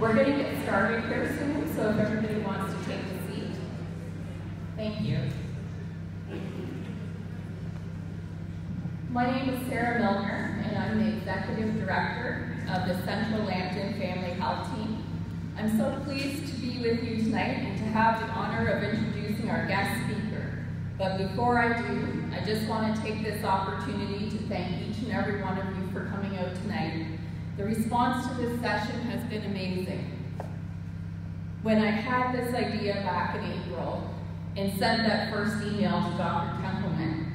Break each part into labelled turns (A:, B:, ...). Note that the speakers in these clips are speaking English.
A: We're going to get started here soon, so if everybody wants to take a seat. Thank you. My name is Sarah Milner, and I'm the Executive Director of the Central Lambton Family Health Team. I'm so pleased to be with you tonight and to have the honor of introducing our guest speaker. But before I do, I just want to take this opportunity to thank each and every one of you for coming out tonight. The response to this session has been amazing. When I had this idea back in April and sent that first email to Dr. Templeman,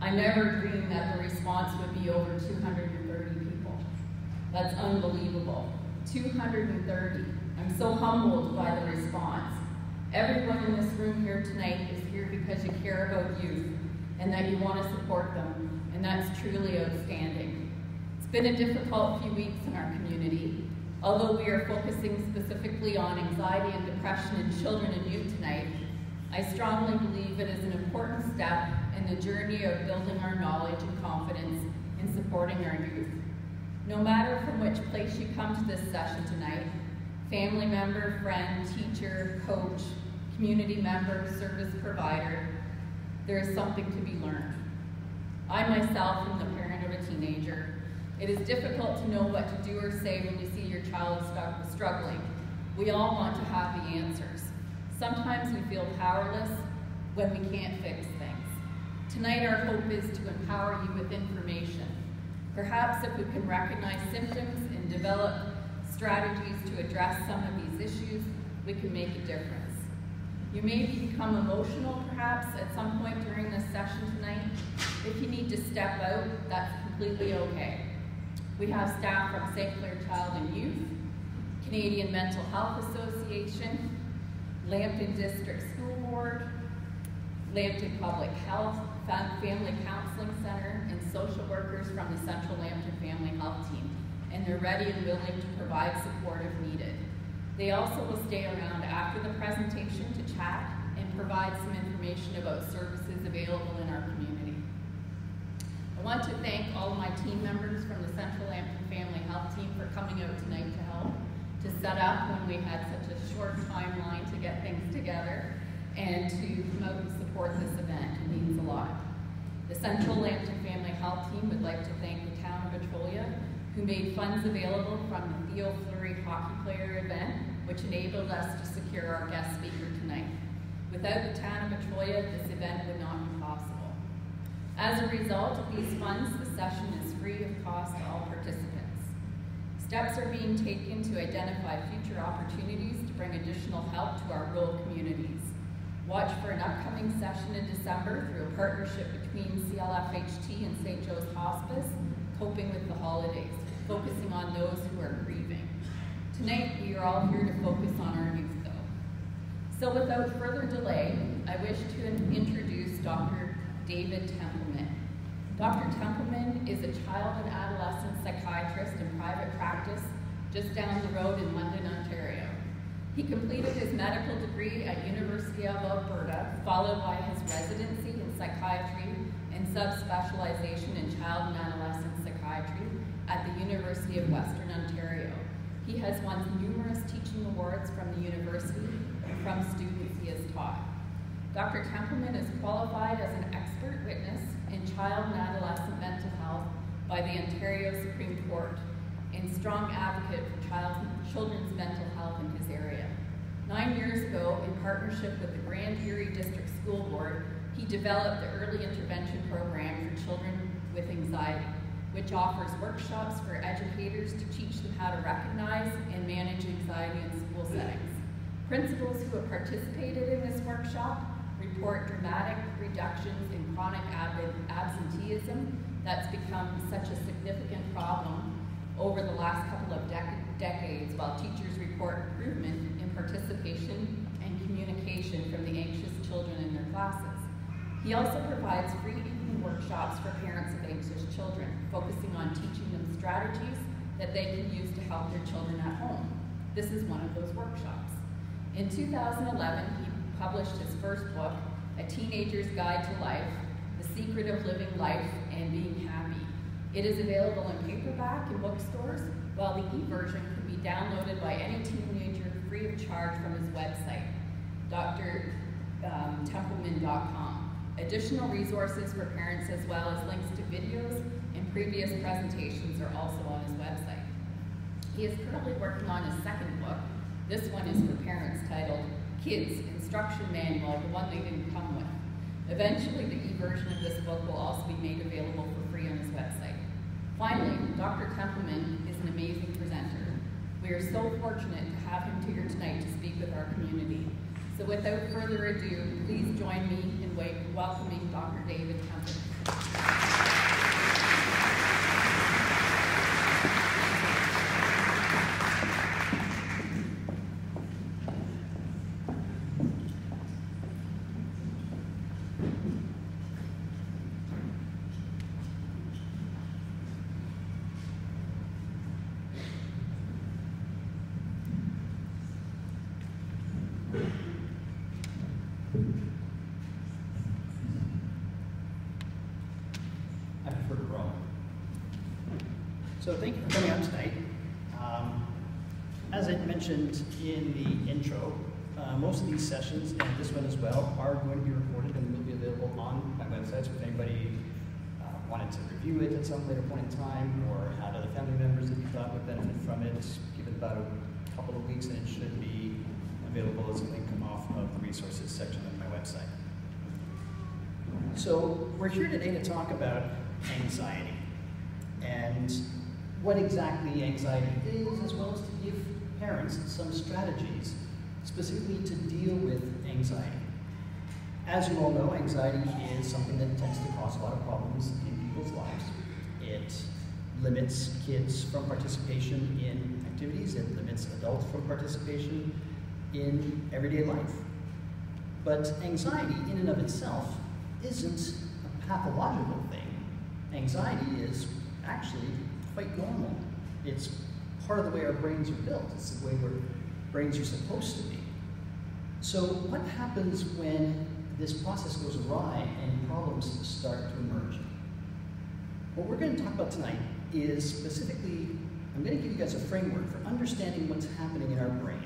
A: I never dreamed that the response would be over 230 people. That's unbelievable. 230. I'm so humbled by the response. Everyone in this room here tonight is here because you care about youth and that you want to support them, and that's truly outstanding. It's been a difficult few weeks in our community. Although we are focusing specifically on anxiety and depression in children and youth tonight, I strongly believe it is an important step in the journey of building our knowledge and confidence in supporting our youth. No matter from which place you come to this session tonight, family member, friend, teacher, coach, community member, service provider, there is something to be learned. I myself am the parent of a teenager. It is difficult to know what to do or say when you see your child struggling. We all want to have the answers. Sometimes we feel powerless when we can't fix things. Tonight our hope is to empower you with information. Perhaps if we can recognize symptoms and develop strategies to address some of these issues, we can make a difference. You may become emotional, perhaps, at some point during this session tonight. If you need to step out, that's completely okay. We have staff from St. Clair Child and Youth, Canadian Mental Health Association, Lambton District School Board, Lambton Public Health, Family Counseling Center, and social workers from the Central Lambton Family Health Team, and they're ready and willing to provide support if needed. They also will stay around after the presentation to chat and provide some information about services available in our want to thank all of my team members from the Central Lambton Family Health Team for coming out tonight to help, to set up when we had such a short timeline to get things together, and to promote and support this event. It means a lot. The Central Lambton Family Health Team would like to thank the town of Petrolia who made funds available from the Theo Fleury hockey player event, which enabled us to secure our guest speaker tonight. Without the town of Petrolia, this event would not. As a result of these funds, the session is free of cost to all participants. Steps are being taken to identify future opportunities to bring additional help to our rural communities. Watch for an upcoming session in December through a partnership between CLFHT and St. Joe's Hospice, coping with the holidays focusing on those who are grieving. Tonight, we are all here to focus on our youth, though. So without further delay, I wish to introduce Dr. David Templeman. Dr. Templeman is a child and adolescent psychiatrist in private practice just down the road in London, Ontario. He completed his medical degree at University of Alberta, followed by his residency in psychiatry and subspecialization in child and adolescent psychiatry at the University of Western Ontario. He has won numerous teaching awards from the university and from students he has taught. Dr. Templeman is qualified as an expert witness in child and adolescent mental health by the Ontario Supreme Court and strong advocate for child, children's mental health in his area. Nine years ago, in partnership with the Grand Erie District School Board, he developed the Early Intervention Program for Children with Anxiety which offers workshops for educators to teach them how to recognize and manage anxiety in school settings. Principals who have participated in this workshop report dramatic reductions in chronic absenteeism that's become such a significant problem over the last couple of dec decades, while teachers report improvement in participation and communication from the anxious children in their classes. He also provides free evening workshops for parents of anxious children, focusing on teaching them strategies that they can use to help their children at home. This is one of those workshops. In 2011, he published his first book, A Teenager's Guide to Life, The Secret of Living Life and Being Happy. It is available in paperback in bookstores, while the e-version can be downloaded by any teenager free of charge from his website, drtempleman.com. Um, Additional resources for parents as well as links to videos and previous presentations are also on his website. He is currently working on his second book. This one is for parents titled Kids Instruction Manual, the one they didn't come with. Eventually, the e-version of this book will also be made available for free on his website. Finally, Dr. Templeman is an amazing presenter. We are so fortunate to have him here tonight to speak with our community. So without further ado, please join me in welcoming Dr. David Templeman.
B: So thank you for coming out tonight. Um, as I mentioned in the intro, uh, most of these sessions, and this one as well, are going to be recorded and will be available on my website. So if anybody uh, wanted to review it at some later point in time or had other family members that you thought would benefit from it, give it about a couple of weeks and it should be available as a link off of the resources section of my website. So we're here today to talk about anxiety. And what exactly anxiety is, as well as to give parents some strategies specifically to deal with anxiety. As you all know, anxiety is something that tends to cause a lot of problems in people's lives. It limits kids from participation in activities, it limits adults from participation in everyday life. But anxiety, in and of itself, isn't a pathological thing. Anxiety is actually quite normal. It's part of the way our brains are built. It's the way our brains are supposed to be. So what happens when this process goes awry and problems start to emerge? What we're going to talk about tonight is specifically, I'm going to give you guys a framework for understanding what's happening in our brain.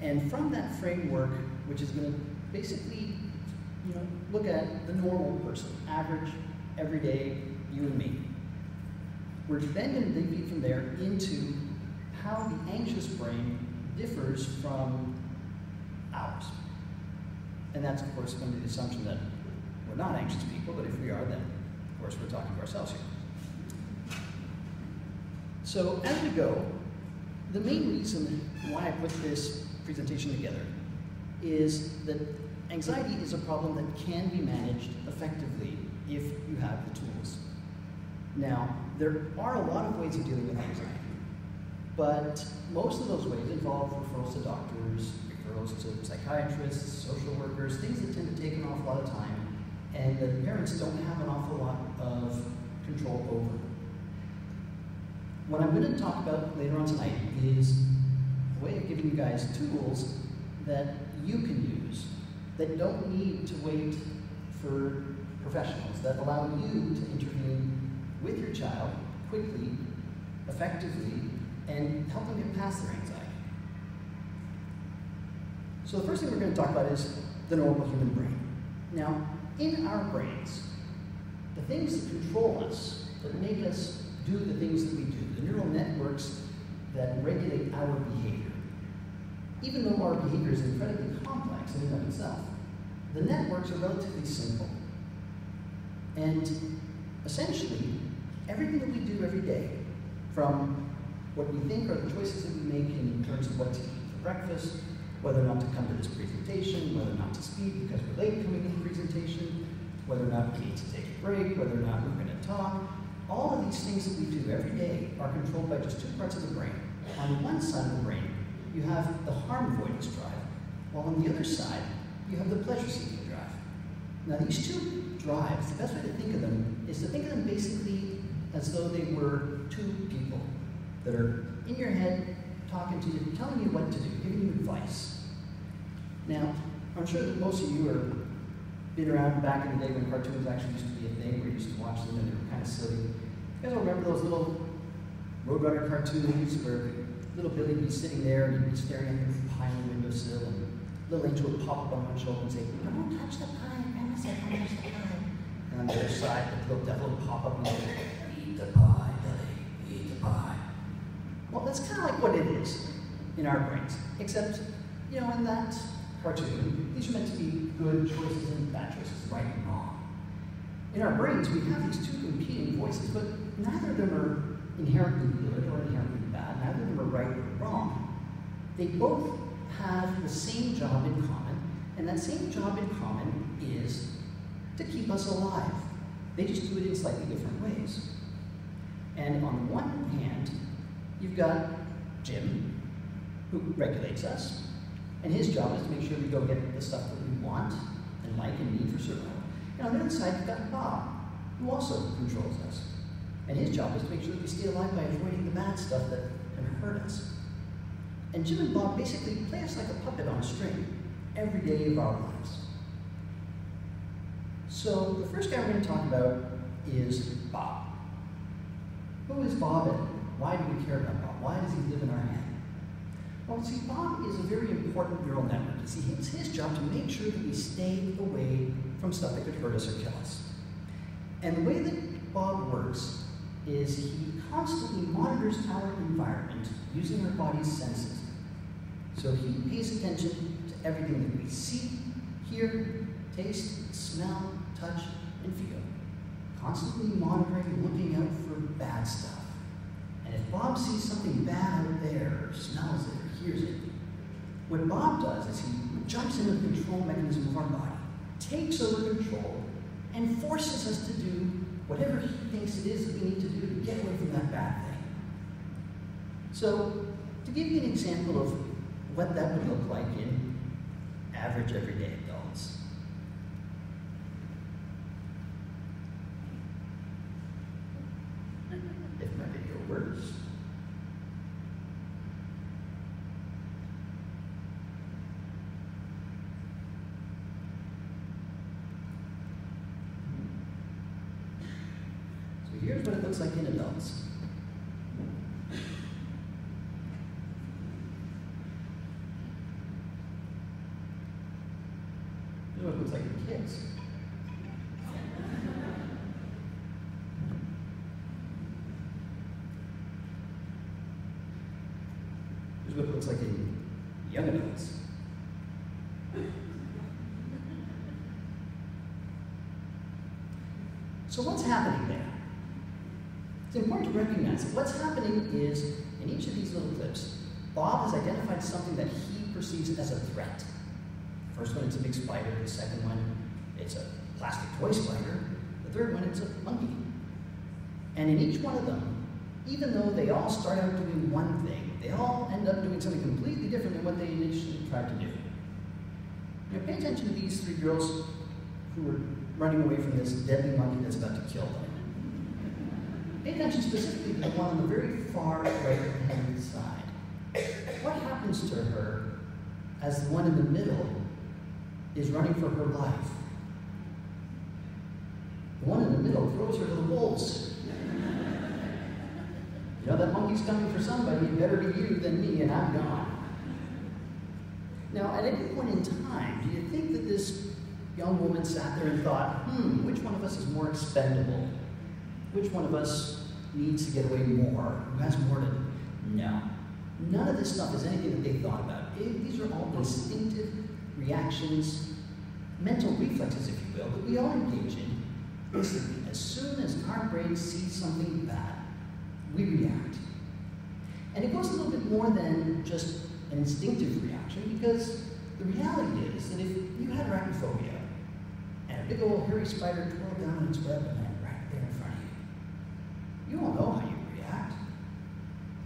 B: And from that framework, which is going to basically you know, look at the normal person, average, everyday, you and me. We're then going to dig from there into how the anxious brain differs from ours. And that's, of course, under the assumption that we're not anxious people, but if we are, then, of course, we're talking to ourselves here. So as we go, the main reason why I put this presentation together is that anxiety is a problem that can be managed effectively if you have the tools. Now, there are a lot of ways of dealing with anxiety, but most of those ways involve referrals to doctors, referrals to psychiatrists, social workers, things that tend to take an awful lot of time, and that parents don't have an awful lot of control over. What I'm going to talk about later on tonight is a way of giving you guys tools that you can use that don't need to wait for professionals, that allow you to intervene with your child quickly, effectively, and help them get past their anxiety. So the first thing we're going to talk about is the normal human brain. Now, in our brains, the things that control us, that make us do the things that we do, the neural networks that regulate our behavior, even though our behavior is incredibly complex in and of itself, the networks are relatively simple. And essentially, everything that we do every day, from what we think are the choices that we make in terms of what to eat for breakfast, whether or not to come to this presentation, whether or not to speak because we're late coming to the presentation, whether or not we need to take a break, whether or not we're going to talk, all of these things that we do every day are controlled by just two parts of the brain. On one side of the brain, you have the harm avoidance drive, while on the other side, you have the pleasure-seeking drive. Now these two drives, the best way to think of them is to think of them basically as though they were two that are in your head talking to you, telling you what to do, giving you advice. Now, I'm sure that most of you are been around back in the day when cartoons actually used to be a thing, where you used to watch them and they were kind of silly. You guys all remember those little Roadrunner cartoons where little Billy would be sitting there and he'd be staring at the pie on the windowsill and little angel would pop up on one shoulder and say, Don't touch the pie, Grandma said don't touch the pie. And on the other side, the little devil would pop up and say, Eat the pie, Billy, eat the pie. Well, that's kind of like what it is in our brains, except, you know, in that cartoon, these are meant to be good choices and bad choices, right and wrong. In our brains, we have these two competing voices, but neither of them are inherently good or inherently bad. Neither of them are right or wrong. They both have the same job in common, and that same job in common is to keep us alive. They just do it in slightly different ways. And on one hand, you've got Jim, who regulates us, and his job is to make sure we go get the stuff that we want and like and need for survival. And on the other side, you've got Bob, who also controls us. And his job is to make sure that we stay alive by avoiding the bad stuff that can hurt us. And Jim and Bob basically play us like a puppet on a string every day of our lives. So the first guy we're going to talk about is Bob. Who is Bob and why do we care about Bob? Why does he live in our head? Well, see, Bob is a very important neural network. See, it's his job to make sure that we stay away from stuff that could hurt us or kill us. And the way that Bob works is he constantly monitors our environment using our body's senses. So he pays attention to everything that we see, hear, taste, smell, touch, and feel. Constantly monitoring, looking out for bad stuff. And if Bob sees something bad out there, smells it, or hears it, what Bob does is he jumps into the control mechanism of our body, takes over control, and forces us to do whatever he thinks it is that we need to do to get away from that bad thing. So, to give you an example of what that would look like in average everyday adults. If my video works. So here's what it looks like in adults. Here's what it looks like in kids. Here's what it looks like in young adults. So what's happening there? It's important to recognize that what's happening is, in each of these little clips, Bob has identified something that he perceives as a threat. The first one, it's a big spider. The second one, it's a plastic toy spider. The third one, it's a monkey. And in each one of them, even though they all start out doing one thing, they all end up doing something completely different than what they initially tried to do. Now pay attention to these three girls who are running away from this deadly monkey that's about to kill them. Pay attention specifically to the one on the very far right-hand side. What happens to her as the one in the middle is running for her life? The one in the middle throws her to the wolves. You know, that monkey's coming for somebody. It better be you than me, and I'm gone. Now, at any point in time, do you think that this young woman sat there and thought, hmm, which one of us is more expendable? Which one of us needs to get away more? Who has more to do? No. None of this stuff is anything that they thought about. It, these are all instinctive reactions, mental reflexes, if you will, that we all engage in instantly. As soon as our brain sees something bad, we react. And it goes a little bit more than just an instinctive reaction because the reality is that if you had arachnophobia and a big old hairy spider twirled down its web and landed right there in front of you, you don't know how you react.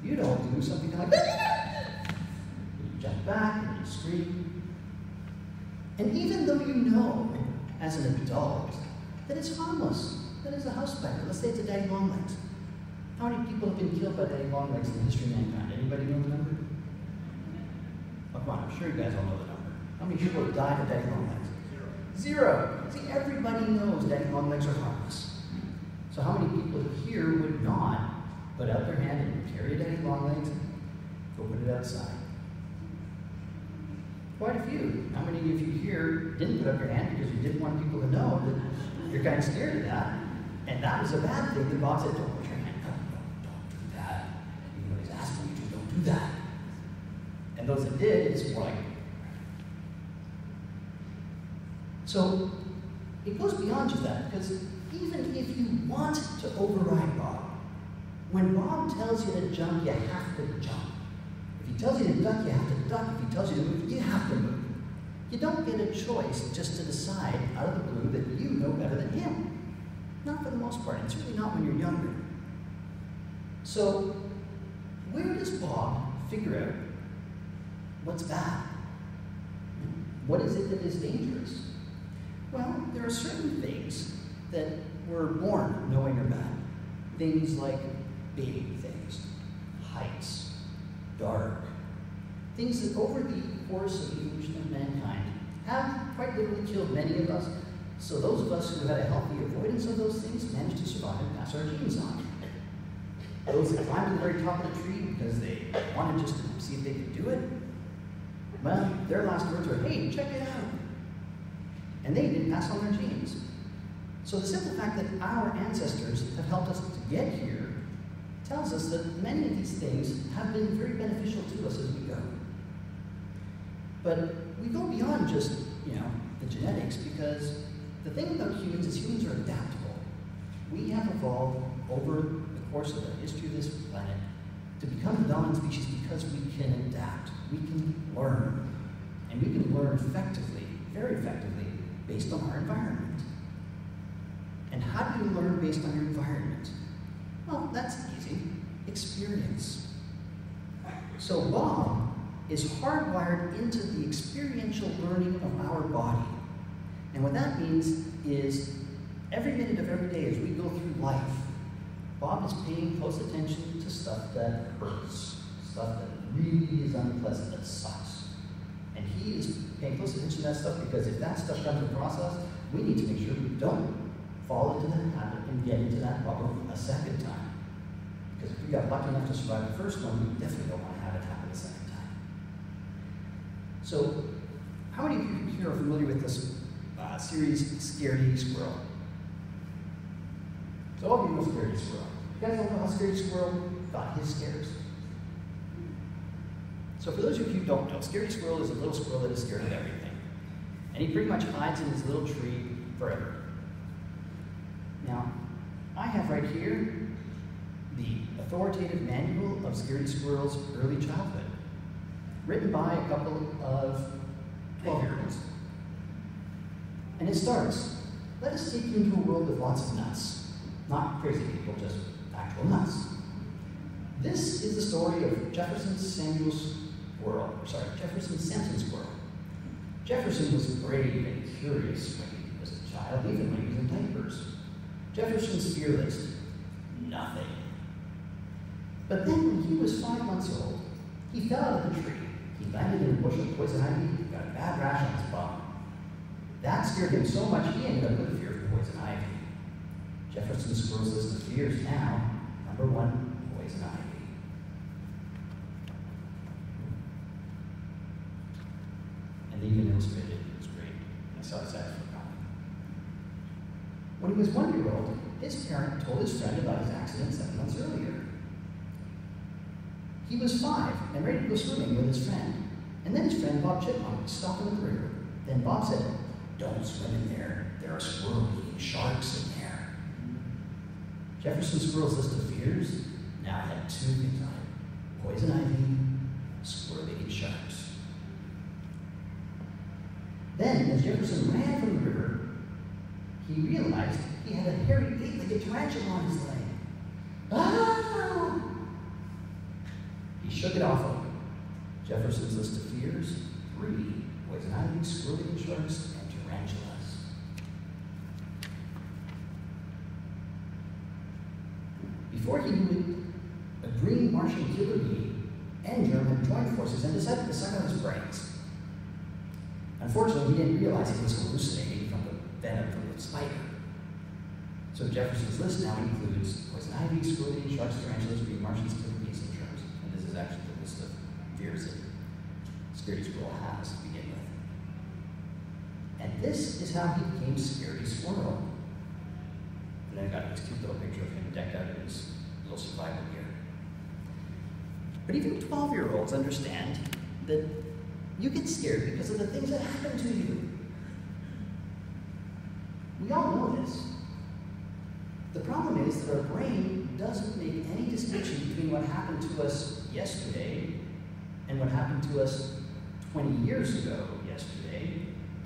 B: You don't do something like that. You jump back and you scream. And even though you know, as an adult, that it's harmless, that it's a house spider, let's say it's a daddy longlegs. How many people have been killed by daddy longlegs in the history of mankind? Anybody know the number? Oh, come on, I'm sure you guys all know the number. How many people have died of daddy longlegs? Zero. See, everybody knows daddy longlegs are harmless. So how many people here would not put out their hand and carry a daddy long legs and go put it outside? Quite a few. How many of you here didn't put up your hand because you didn't want people to know that you're kind of scared of that? And that was a bad thing. The Bob said, don't put your hand up, don't, don't do that. Even though he's asking you to, don't do that. And those that did, it's more like. So it goes beyond just that, because even if you want to override Bob, when Bob tells you to jump, you have to jump. If he tells you to duck, you have to duck. If he tells you to move, you have to move. You don't get a choice just to decide out of the blue that you know better than him. Not for the most part. It's really not when you're younger. So, where does Bob figure out what's bad? What is it that is dangerous? Well, there are certain things that we're born knowing about. Things like big things, heights, dark, things that over the course of evolution of mankind have quite literally killed many of us. So those of us who had a healthy avoidance of those things managed to survive and pass our genes on. Those that climbed to the very top of the tree because they wanted just to see if they could do it, well, their last words were, hey, check it out. And they didn't pass on their genes. So the simple fact that our ancestors have helped us to get here tells us that many of these things have been very beneficial to us as we go. But we go beyond just, you know, the genetics because the thing about humans is humans are adaptable. We have evolved over the course of the history of this planet to become the dominant species because we can adapt, we can learn, and we can learn effectively, very effectively, based on our environment. And how do you learn based on your environment? Well, that's easy. Experience. So Bob is hardwired into the experiential learning of our body. And what that means is every minute of every day as we go through life, Bob is paying close attention to stuff that hurts, stuff that really is unpleasant, that sucks. And he is paying close attention to that stuff because if that stuff across us, we need to make sure we don't fall into that habit and get into that problem a second time. Because if we got lucky enough to survive the first one, we definitely don't want to have it happen a second time. So, how many of you here are familiar with this uh, series, Scaredy Squirrel? So all of you know Scaredy Squirrel. You guys know how Scaredy Squirrel got his scares? So for those of you who don't know, Scaredy Squirrel is a little squirrel that is scared of everything. And he pretty much hides in his little tree forever. Now, I have right here the authoritative manual of Scaredy Squirrel's early childhood, written by a couple of 12 year olds. And it starts Let us take you into a world with lots of nuts. Not crazy people, just actual nuts. This is the story of Jefferson Samuel Squirrel, or sorry, Jefferson Sampson Squirrel. Jefferson was brave and curious when he was a child, even when he was in diapers. Jefferson's fearless, nothing. But then when he was five months old, he fell out of the tree. He landed in a bush of poison ivy, got a bad rash on his bum. That scared him so much he ended up with a fear of poison ivy. Jefferson Squirrel's list of fears now, number one, poison ivy. And they even illustrated it. It was great. I saw this ad for comic. When he was one year old, his parent told his friend about his accident seven months earlier. He was five and ready to go swimming with his friend. And then his friend Bob Chipmunk stopped him in the river. Then Bob said, Don't swim in there. There are squirrel eating sharks in there. Jefferson Squirrel's list of fears now had two things it poison ivy, squirrel eating sharks. Then, as Jefferson ran from the river, he realized he had a hairy, eight-legged tarantula on his leg. Ah! He shook it off of him. Jefferson's list of fears, three, poison ivy, squirrel sharks, and tarantulas. Before he knew it, a green Martian bee and Germ had joined forces and decided to suck out his brains. Unfortunately, he didn't realize he was hallucinating from the venom from spider. So Jefferson's list now includes poison ivy, scorpion, sharks, tarantulas, green Martians, centipedes, and germs. And this is actually the list of fears that Scaredy Squirrel has to begin with. And this is how he became Scaredy Squirrel. And then I got this cute little picture of him decked out in his little survival gear. But even 12 year olds understand that you get scared because of the things that happen to you. We all know this. The problem is that our brain doesn't make any distinction between what happened to us yesterday and what happened to us 20 years ago yesterday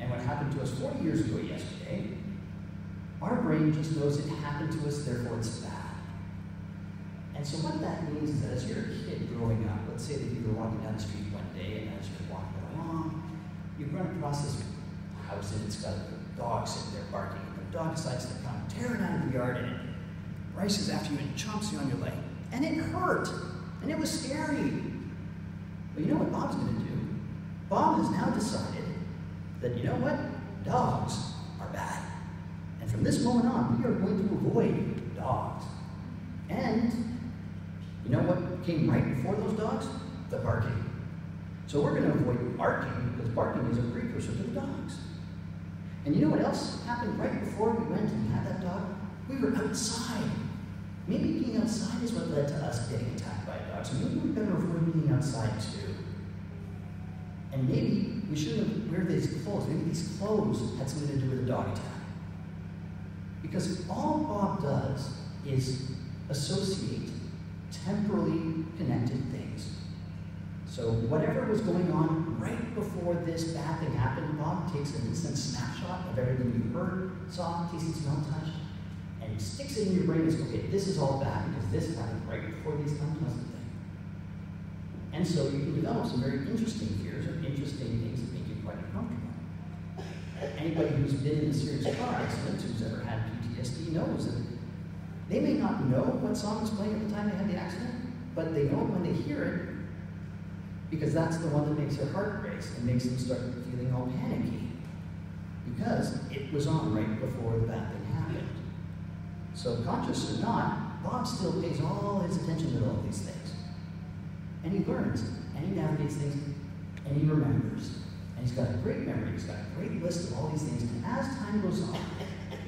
B: and what happened to us 40 years ago yesterday. Our brain just knows it happened to us, therefore it's bad. And so what that means is that as you're a kid growing up, let's say that you were walking down the street one day and as you're walking along, you run across this house and it's got a dog sitting there barking. Dog decides to come tearing out of the yard and it races after you and chomps you on your leg. And it hurt. And it was scary. But you know what Bob's going to do? Bob has now decided that, you know what? Dogs are bad. And from this moment on, we are going to avoid dogs. And you know what came right before those dogs? The barking. So we're going to avoid barking because barking is a precursor to the dogs. And you know what else happened right before we went and had that dog? We were outside. Maybe being outside is what led to us getting attacked by dogs. Maybe we better avoid being outside too. And maybe we shouldn't wear these clothes. Maybe these clothes had something to do with a dog attack. Because all Bob does is associate temporally connected things. So whatever was going on right before this bad thing happened, Bob takes an instant snapshot of everything you heard, saw, tasted, smelled, touched, and sticks it in your brain and says, okay, this is all bad because this happened right before these unpleasant things. And so you can develop some very interesting fears or interesting things that make you quite uncomfortable. Anybody who's been in a serious car accident, who's ever had PTSD, knows that they may not know what song was playing at the time they had the accident, but they know when they hear it because that's the one that makes their heart race and makes them start feeling all panicky because it was on right before the bad thing happened. So, conscious or not, Bob still pays all his attention to all these things. And he learns, and he navigates things, and he remembers. And he's got a great memory, he's got a great list of all these things. And as time goes on,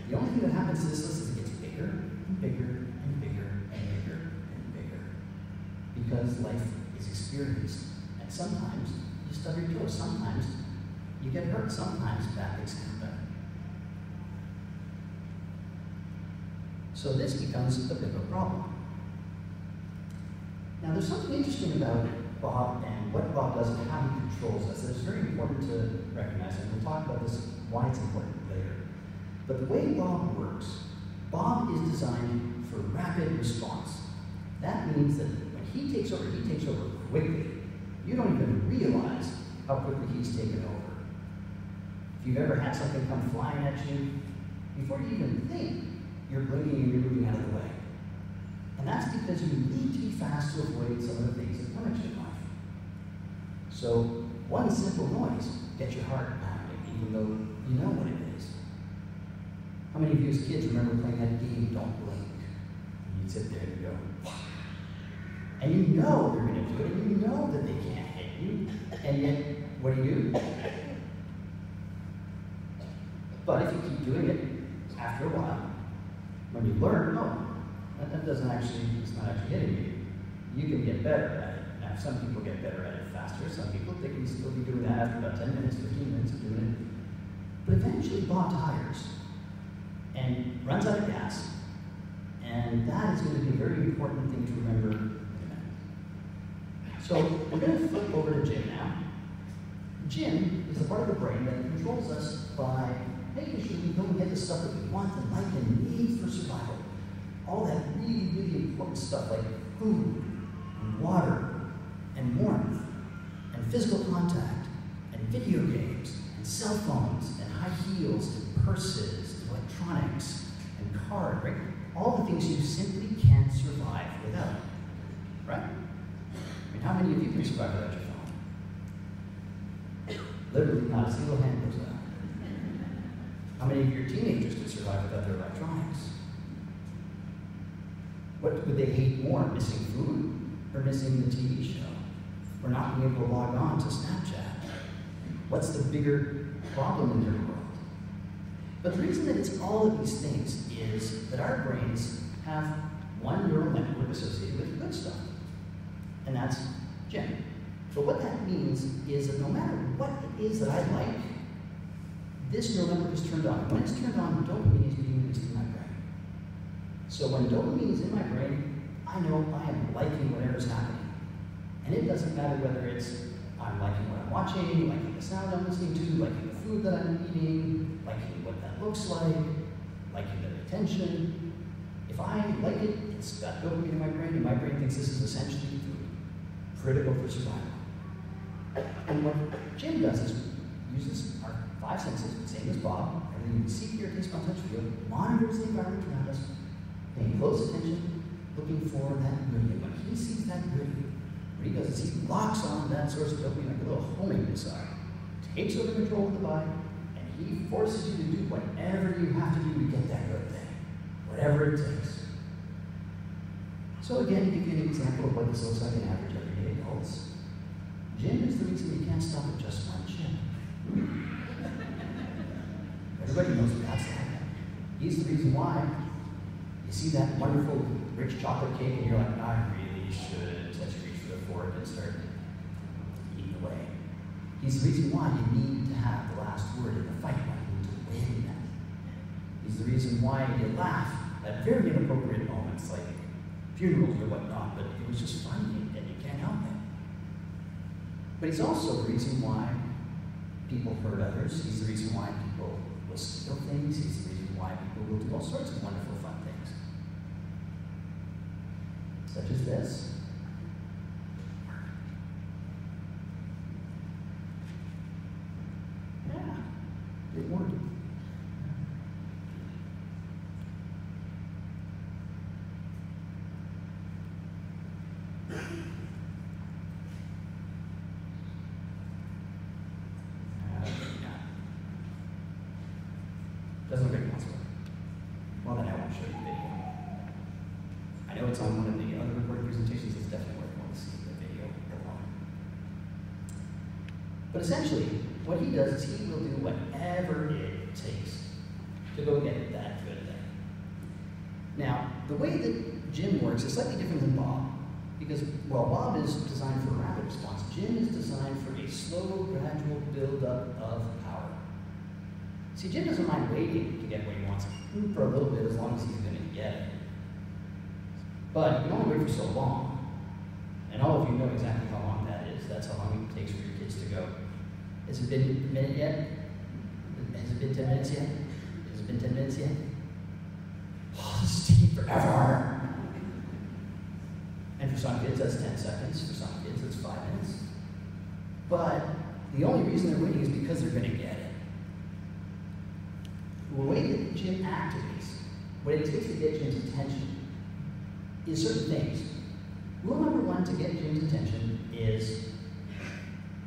B: the only thing that happens to this list is it gets bigger and bigger and bigger and bigger and bigger. Because life is experienced. Sometimes you stub your toe, sometimes you get hurt, sometimes bad things happen. So this becomes a bit of a problem. Now, there's something interesting about Bob and what Bob does and how he controls us. It's very important to recognize, and we'll talk about this, why it's important later. But the way Bob works, Bob is designed for rapid response. That means that when he takes over, he takes over quickly. You don't even realize how quickly he's taken over. If you've ever had something come flying at you, before you even think, you're blinking and you're moving out of the way. And that's because you need to be fast to avoid some of the things that come at you in life. So one simple noise gets your heart pounding, even though you know what it is. How many of you as kids remember playing that game, Don't Blink? And you'd sit there and go, and you know they're going to do it, and you know that they can't hit you, and yet, what do you do? But if you keep doing it, after a while, when you learn, oh, that, that doesn't actually, it's not actually hitting you. You can get better at it. Now, some people get better at it faster. Some people, they can still be doing that after about 10 minutes, 15 minutes of doing it. But eventually, Bob tires and runs out of gas. And that is going to be a very important thing to remember. So we're going to flip over to Jim now. Jim is the part of the brain that controls us by making sure we don't get the stuff that we want and like and need for survival all that really, really important stuff like food and water and warmth and physical contact and video games and cell phones and high heels and purses and electronics and cars, right? All the things you simply can't survive without, right? How many of you can survive without your phone? Literally, not a single hand goes up. How many of your teenagers can survive without their electronics? What would they hate more, missing food or missing the TV show? Or not being able to log on to Snapchat? What's the bigger problem in their world? But the reason that it's all of these things is that our brains have one neural network associated with good stuff, and that's Jim. So what that means is that no matter what it is that I like, this neural network is turned on. When it's turned on, dopamine is being released in my brain. So when dopamine is in my brain, I know I am liking whatever's happening. And it doesn't matter whether it's I'm liking what I'm watching, liking the sound I'm listening to, liking the food that I'm eating, liking what that looks like, liking the attention. If I like it, it's got dopamine in my brain, and my brain thinks this is essentially critical for survival. And what Jim does is uses our five senses, same as Bob, everything you can see, hear, taste, smell, touch, feel, monitors the environment around us, paying close attention, looking for that. And when he sees that goodie, what he does is he locks on that source of dopamine like a little homing missile, takes over control of the body, and he forces you to do whatever you have to do to get that good thing, whatever it takes. So again, to give you an example of what this looks like in average Jim is the reason you can't stop at just one chip. Everybody knows what that's like. He's the reason why you see that wonderful rich chocolate cake and you're like, I really should touch reach for the fork and start eating away. He's the reason why you need to have the last word in the fight, why you need to win. He's the reason why you laugh at very inappropriate moments like funerals or whatnot, but it was just funny and you can't help it. But he's also the reason why people hurt others. He's the reason why people will steal things. He's the reason why people will do all sorts of wonderful, fun things. Such as this. Yeah, it worked. Uh, yeah. Doesn't look like it wants to work. Well, then I won't show you the video. I know it's on one of the other recorded presentations, it's definitely worth want to see the video alone. But essentially, what he does is he will do whatever it takes to go get that good thing. Now, the way that Jim works is slightly different than Bob. Because while Bob is designed for rapid response, Jim is designed for a slow, gradual buildup of power. See, Jim doesn't mind waiting to get what he wants for a little bit as long as he's going to get it. But you can only wait for so long. And all of you know exactly how long that is. That's how long it takes for your kids to go. Has it been a minute yet? Has it been 10 minutes yet? Has it been 10 minutes yet? Oh, this is taking forever. And for some kids, that's 10 seconds. For some kids, it's 5 minutes. But the only reason they're waiting is because they're going to get it. The way that Jim activates, what it takes to get Jim's attention, is certain things. Rule number one to get Jim's attention is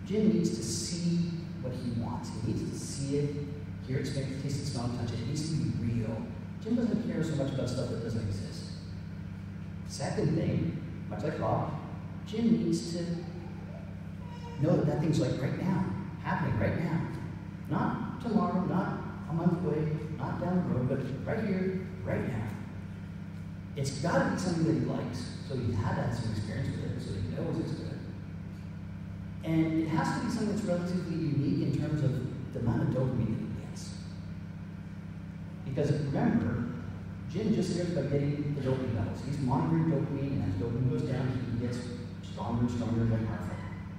B: Jim needs to see what he wants. He needs to see it, hear it, smell taste it, smell it, touch it. It needs to be real. Jim doesn't care so much about stuff that doesn't exist. Second thing, much like Bob, Jim needs to know that that thing's like right now, happening right now. Not tomorrow, not a month away, not down the road, but right here, right now. It's got to be something that he likes, so he's had that some experience with it, so he knows it's good. And it has to be something that's relatively unique in terms of the amount of dopamine that he gets. Because remember, Jim just cares about getting the dopamine levels. He's monitoring dopamine, and as dopamine goes down, he gets stronger and stronger and more.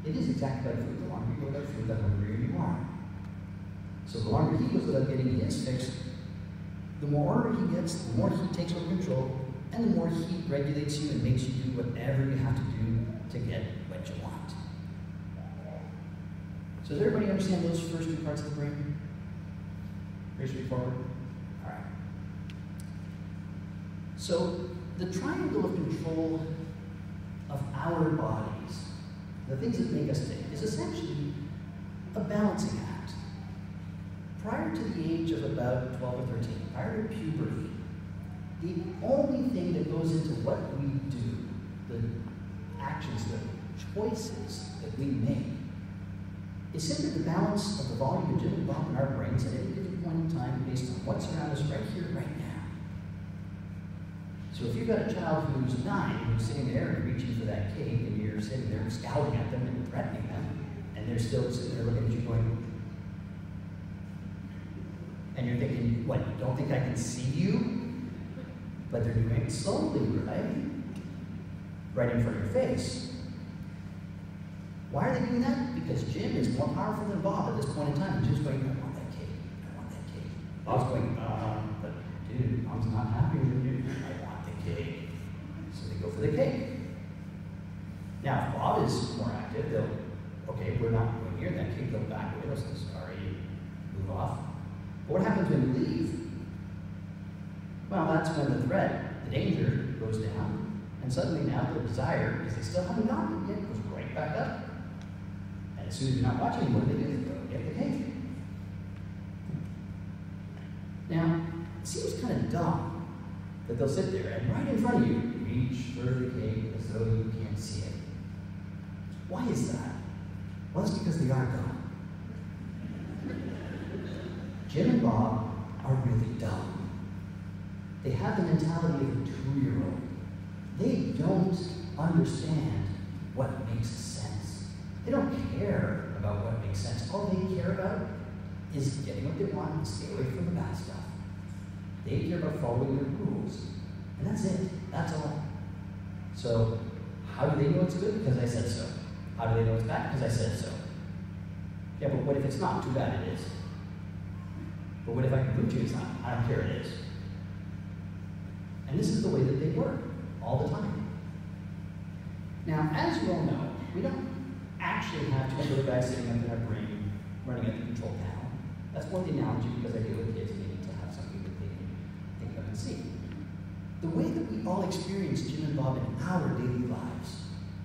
B: It is exactly like food. The longer you go without food, the hungrier you are. So the longer he goes without getting his fix, the more order he gets, the more he takes over control, and the more he regulates you and makes you do whatever you have to do to get what you want. So does everybody understand those first two parts of the brain? Very straightforward. All right. So the triangle of control of our bodies, the things that make us tick, is essentially a balancing act. Prior to the age of about 12 or 13, prior to puberty, the only thing that goes into what we do, the actions, the choices that we make, is simply the balance of the volume of and Bob in our brains at any given point in time based on what's around us right here, right now. So if you've got a child who's nine, who's sitting there and reaching for that cake, and you're sitting there scowling at them and threatening them, and they're still sitting there looking at you going, and you're thinking, what, you don't think I can see you? But they're doing it slowly, right? Right in front of your face. Why are they doing that? Because Jim is more powerful than Bob at this point in time. Jim's going, I want that cake. I want that cake. Bob's going, uh, but dude, Mom's not happy with you. I want the cake. So they go for the cake. Now, if Bob is more active, they'll, okay, we're not going near that cake. They'll back away. They'll say, sorry, move off. But what happens when you leave? Well, that's when the threat, the danger, goes down. And suddenly now the desire, because they still haven't gotten it yet, goes right back up. As soon as you're not watching anymore, they do, go get the cake. Now, it seems kind of dumb that they'll sit there and right in front of you, reach for the cake as though you can't see it. Why is that? Well, it's because they are dumb. Jim and Bob are really dumb. They have the mentality of a two year old. They don't understand what makes sense. They don't care about what makes sense. All they care about is getting what they want and stay away from the bad stuff. They care about following their rules. And that's it. That's all. So, how do they know it's good? Because I said so. How do they know it's bad? Because I said so. Yeah, but what if it's not? Too bad it is. But what if I can prove to you it's not? I don't care, it is. And this is the way that they work all the time. Now, as you all know, we don't actually have two guys sitting up in our brain running at the control panel. That's the analogy because I deal with kids and they need to have something that they can think of and see. The way that we all experience Jim and Bob in our daily lives,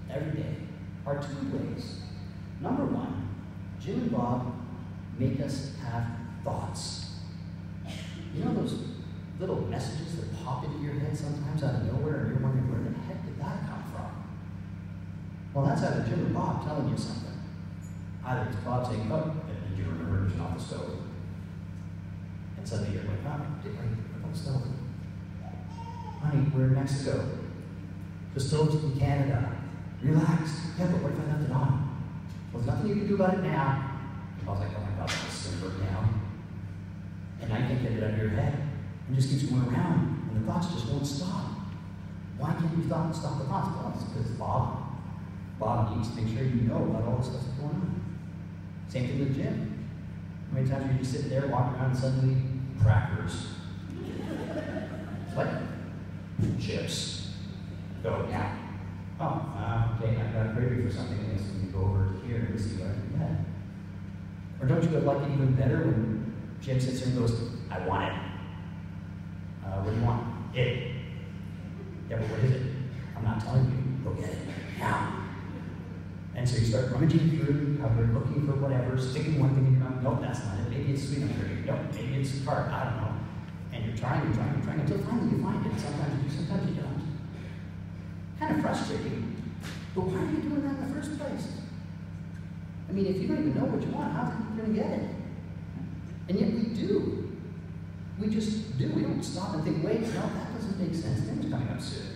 B: every day, are two ways. Number one, Jim and Bob make us have thoughts. You know those little messages that pop into your head sometimes out of nowhere, and you're wondering where the heck did that come? Well, that's either Jim or Bob telling you something. Either it's Bob saying, "Oh," and you remember to turn off the stove, and suddenly you're like, "Oh, did I put on the stove?" Honey, we're in Mexico. The stove's in Canada. Relax. Yeah, but what if I left it on? Well, there's nothing you can do about it now. And Bob's like, "Oh my God, it's going to burn down." And I can't get it out of your head. It just keeps going around, and the thoughts just won't stop. Why can't you stop, stop the thoughts? Well, it's because Bob, Bob needs to make sure you know about all the stuff that's going on. Same thing with Jim. How many times are you just sitting there, walking around, and suddenly crackers? What? Chips. Go now. Oh, uh, okay, I've got a gravy for something. Guess we can go over here and see what I can get. Or don't you like it even better when Jim sits there and goes, I want it. Uh, what do you want? It. Yeah, but what is it? I'm not telling you. Go get it. Now. And so you start rummaging through the cupboard, looking for whatever, sticking one thing in your mouth. Nope, that's not it. Maybe it's sweet onion. Nope, maybe it's tart. I don't know. And you're trying, you're trying, you're trying until finally you find it. Sometimes you do, sometimes you don't. Kind of frustrating. But why are you doing that in the first place? I mean, if you don't even know what you want, how are you going to get it? And yet we do. We just do. We don't stop and think, wait, no, that doesn't make sense. Dinner's coming up soon.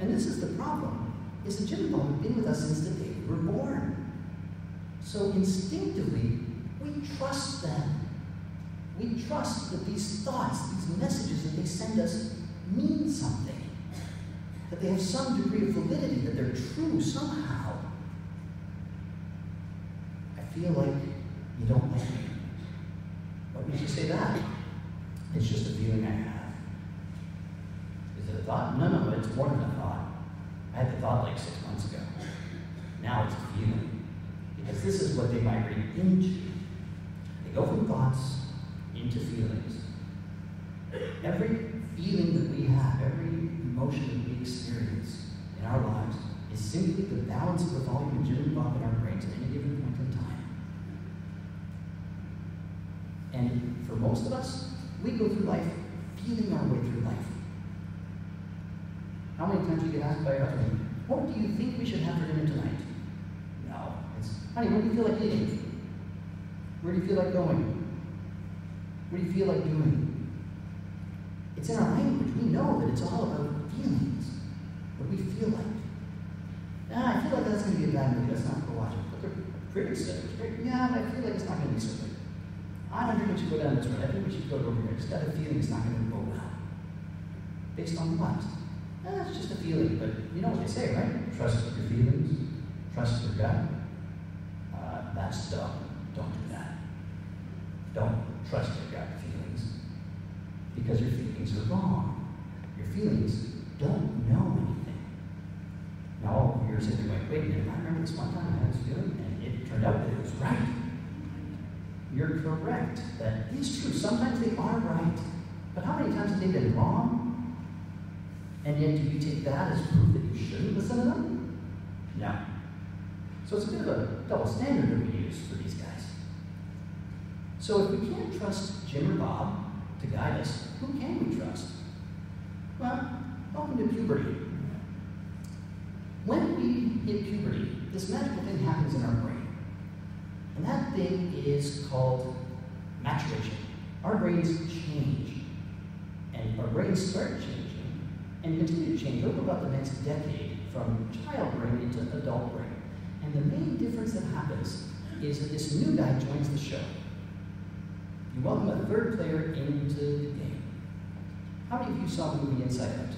B: And this is the problem, is and Bob have been with us since the day we were born. So instinctively, we trust them. We trust that these thoughts, these messages that they send us mean something. That they have some degree of validity, that they're true somehow. I feel like you don't like me. What makes you say that? It's just a feeling I have. Is it a thought? No, no, it's more than a thought. Thought like six months ago. Now it's feeling. Because this is what they migrate into. They go from thoughts into feelings. Every feeling that we have, every emotion that we experience in our lives is simply the balance of the volume of and Bob in our brains at any given point in time. And for most of us, we go through life feeling our way through life. How many times do you get asked by your husband, what do you think we should have for dinner tonight? No. It's, honey, what do you feel like eating? Where do you feel like going? What do you feel like doing? It's in our language. We know that it's all about feelings. What we feel like. Ah, I feel like that's going to be a bad movie. Let's not go watch it. But the critics said it was. Yeah, but I feel like it's not going to be so good. I don't think we should go down this road. I think we should go over here. Just got a feeling it's not going to go well. Based on what? Ah, it's just a feeling. But you know what they say, right? Trust your feelings. Trust your gut. Uh, that's dumb. Don't do that. Don't trust your gut feelings. Because your feelings are wrong. Your feelings don't know anything. Now, all of years into my wait a minute, I remember this one time I this feeling, and it turned out that it was right. You're correct. That is true. Sometimes they are right. But how many times have they been wrong? And yet, do you take that as proof that you shouldn't listen to them? No. So it's a bit of a double standard that we use for these guys. So if we can't trust Jim or Bob to guide us, who can we trust? Well, welcome to puberty. When we hit puberty, this magical thing happens in our brain. And that thing is called maturation. Our brains change. And our brains start changing and continue to change over about the next decade from child brain into adult brain. And the main difference that happens is that this new guy joins the show. You welcome a third player into the game. How many of you saw the movie Inside Out?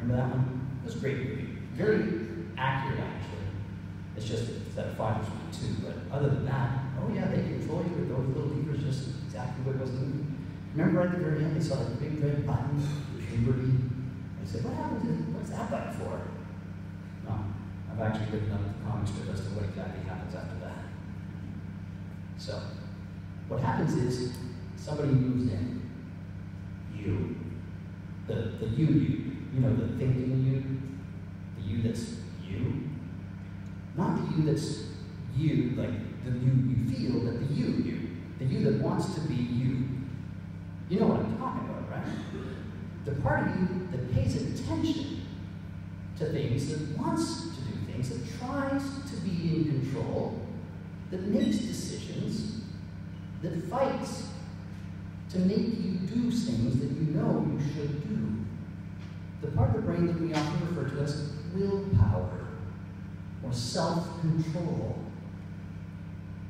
B: Remember that one? It was a great movie. Very accurate, actually. It's just that five or two, but other than that, oh yeah, they control you with those little levers, just exactly what it was doing. Remember at the very end, they saw that big red button, puberty. Said, what happened to, what's that button for? No, I've actually written up the comic strip as to what exactly happens after that. So, what happens is somebody moves in. You. The, the you, you. You know, the thinking you. The you that's you. Not the you that's you, like the you you feel, but the you, you. The you that wants to be you. You know what I'm talking about, right? The part of you that pays attention to things, that wants to do things, that tries to be in control, that makes decisions, that fights to make you do things that you know you should do. The part of the brain that we often refer to as willpower or self control.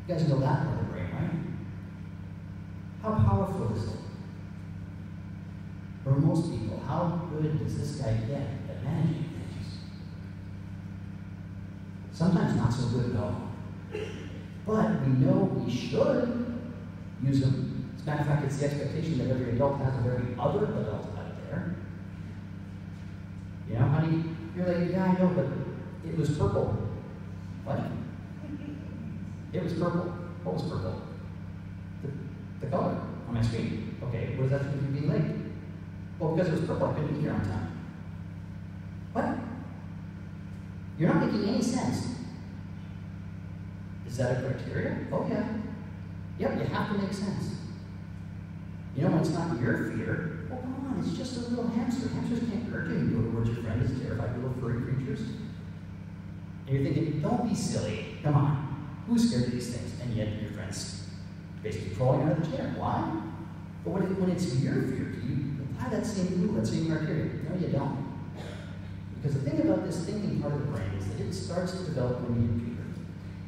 B: You guys know that part of the brain, right? How powerful is it? For most people, how good does this guy get at managing things? Sometimes not so good at all. But we know we should use them. As a matter of fact, it's the expectation that every adult has of every other adult out there. You know, honey, you're like, yeah, I know, but it was purple. What? It was purple. What was purple? The, the color on my screen. Okay, what does that mean you being late? Well, because it was purple, I couldn't here on time. What? You're not making any sense. Is that a criteria? Oh, yeah. Yep, you have to make sense. You know, when it's not your fear, well, come on, it's just a little hamster. Hamsters can't hurt you. You go towards your friend as terrified little furry creatures. And you're thinking, don't be silly. Come on. Who's scared of these things? And yet your friend's basically crawling out of the chair. Why? But when, it, when it's your fear, do you apply that same rule, that same criteria? No, you don't. Because the thing about this thinking part of the brain is that it starts to develop when you hit puberty.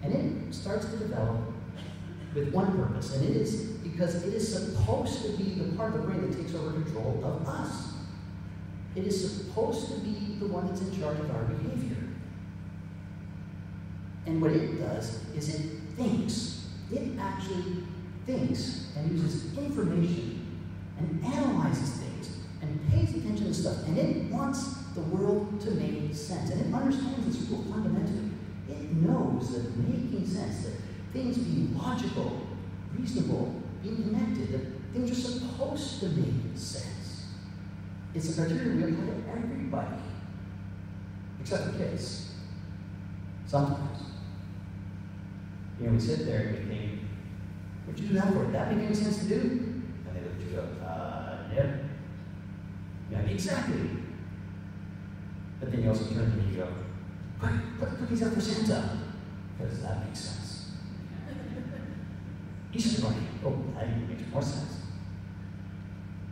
B: And it starts to develop with one purpose, and it is because it is supposed to be the part of the brain that takes over control of us. It is supposed to be the one that's in charge of our behavior. And what it does is it thinks. It actually thinks and uses information and analyzes things pays attention to stuff. And it wants the world to make sense. And it understands this rule fundamentally. It knows that making sense, that things being logical, reasonable, being connected, that things are supposed to make sense. It's a criteria we apply to everybody, except for kids. Sometimes. You know, we sit there and we think, what'd you do that for? That make any sense to do? And they look at you go, uh, yep. Exactly. But then you also turn to me and go, quick, put the cookies out for Santa. Because that makes sense. He's Easter Bunny. Oh, that even makes more sense.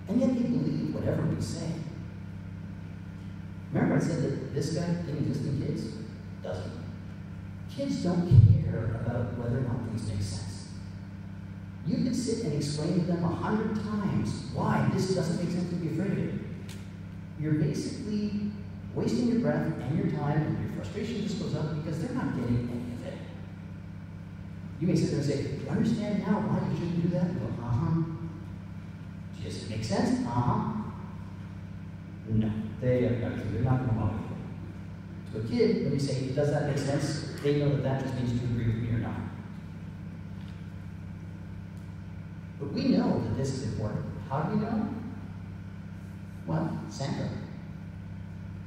B: And yet they believe whatever we say. Remember I said that this guy didn't exist in kids? Doesn't. Kids don't care about whether or not things make sense. You can sit and explain to them a hundred times why this doesn't make sense to be afraid of. You're basically wasting your breath and your time, and your frustration just goes up because they're not getting any of it. You may sit there and say, Do you understand now why you shouldn't do that? Go, uh huh. Does it make sense? Uh huh. No, they are they're not going to bother you. To a kid, when you say, Does that make sense? They know that that just means to agree with me or not. But we know that this is important. How do we know? Well, Santa.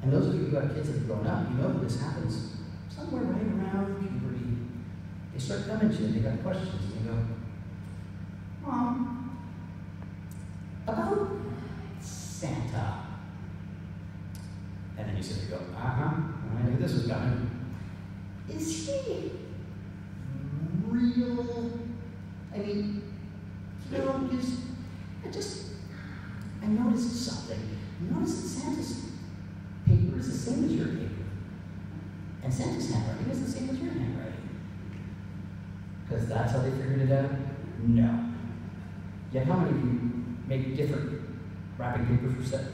B: And those of you who have kids that have grown up, you know that this happens somewhere right around puberty. They start coming to you and they got questions, and they go, Mom, about Santa. And then you sit there and go, uh-huh, I knew this was coming. Is he real? I mean, you know, just, I just, I noticed something. I noticed that Santa's paper is the same as your paper. And Santa's handwriting is the same as your handwriting. Because that's how they figured it out? No. Yet how many of you make different wrapping paper for Santa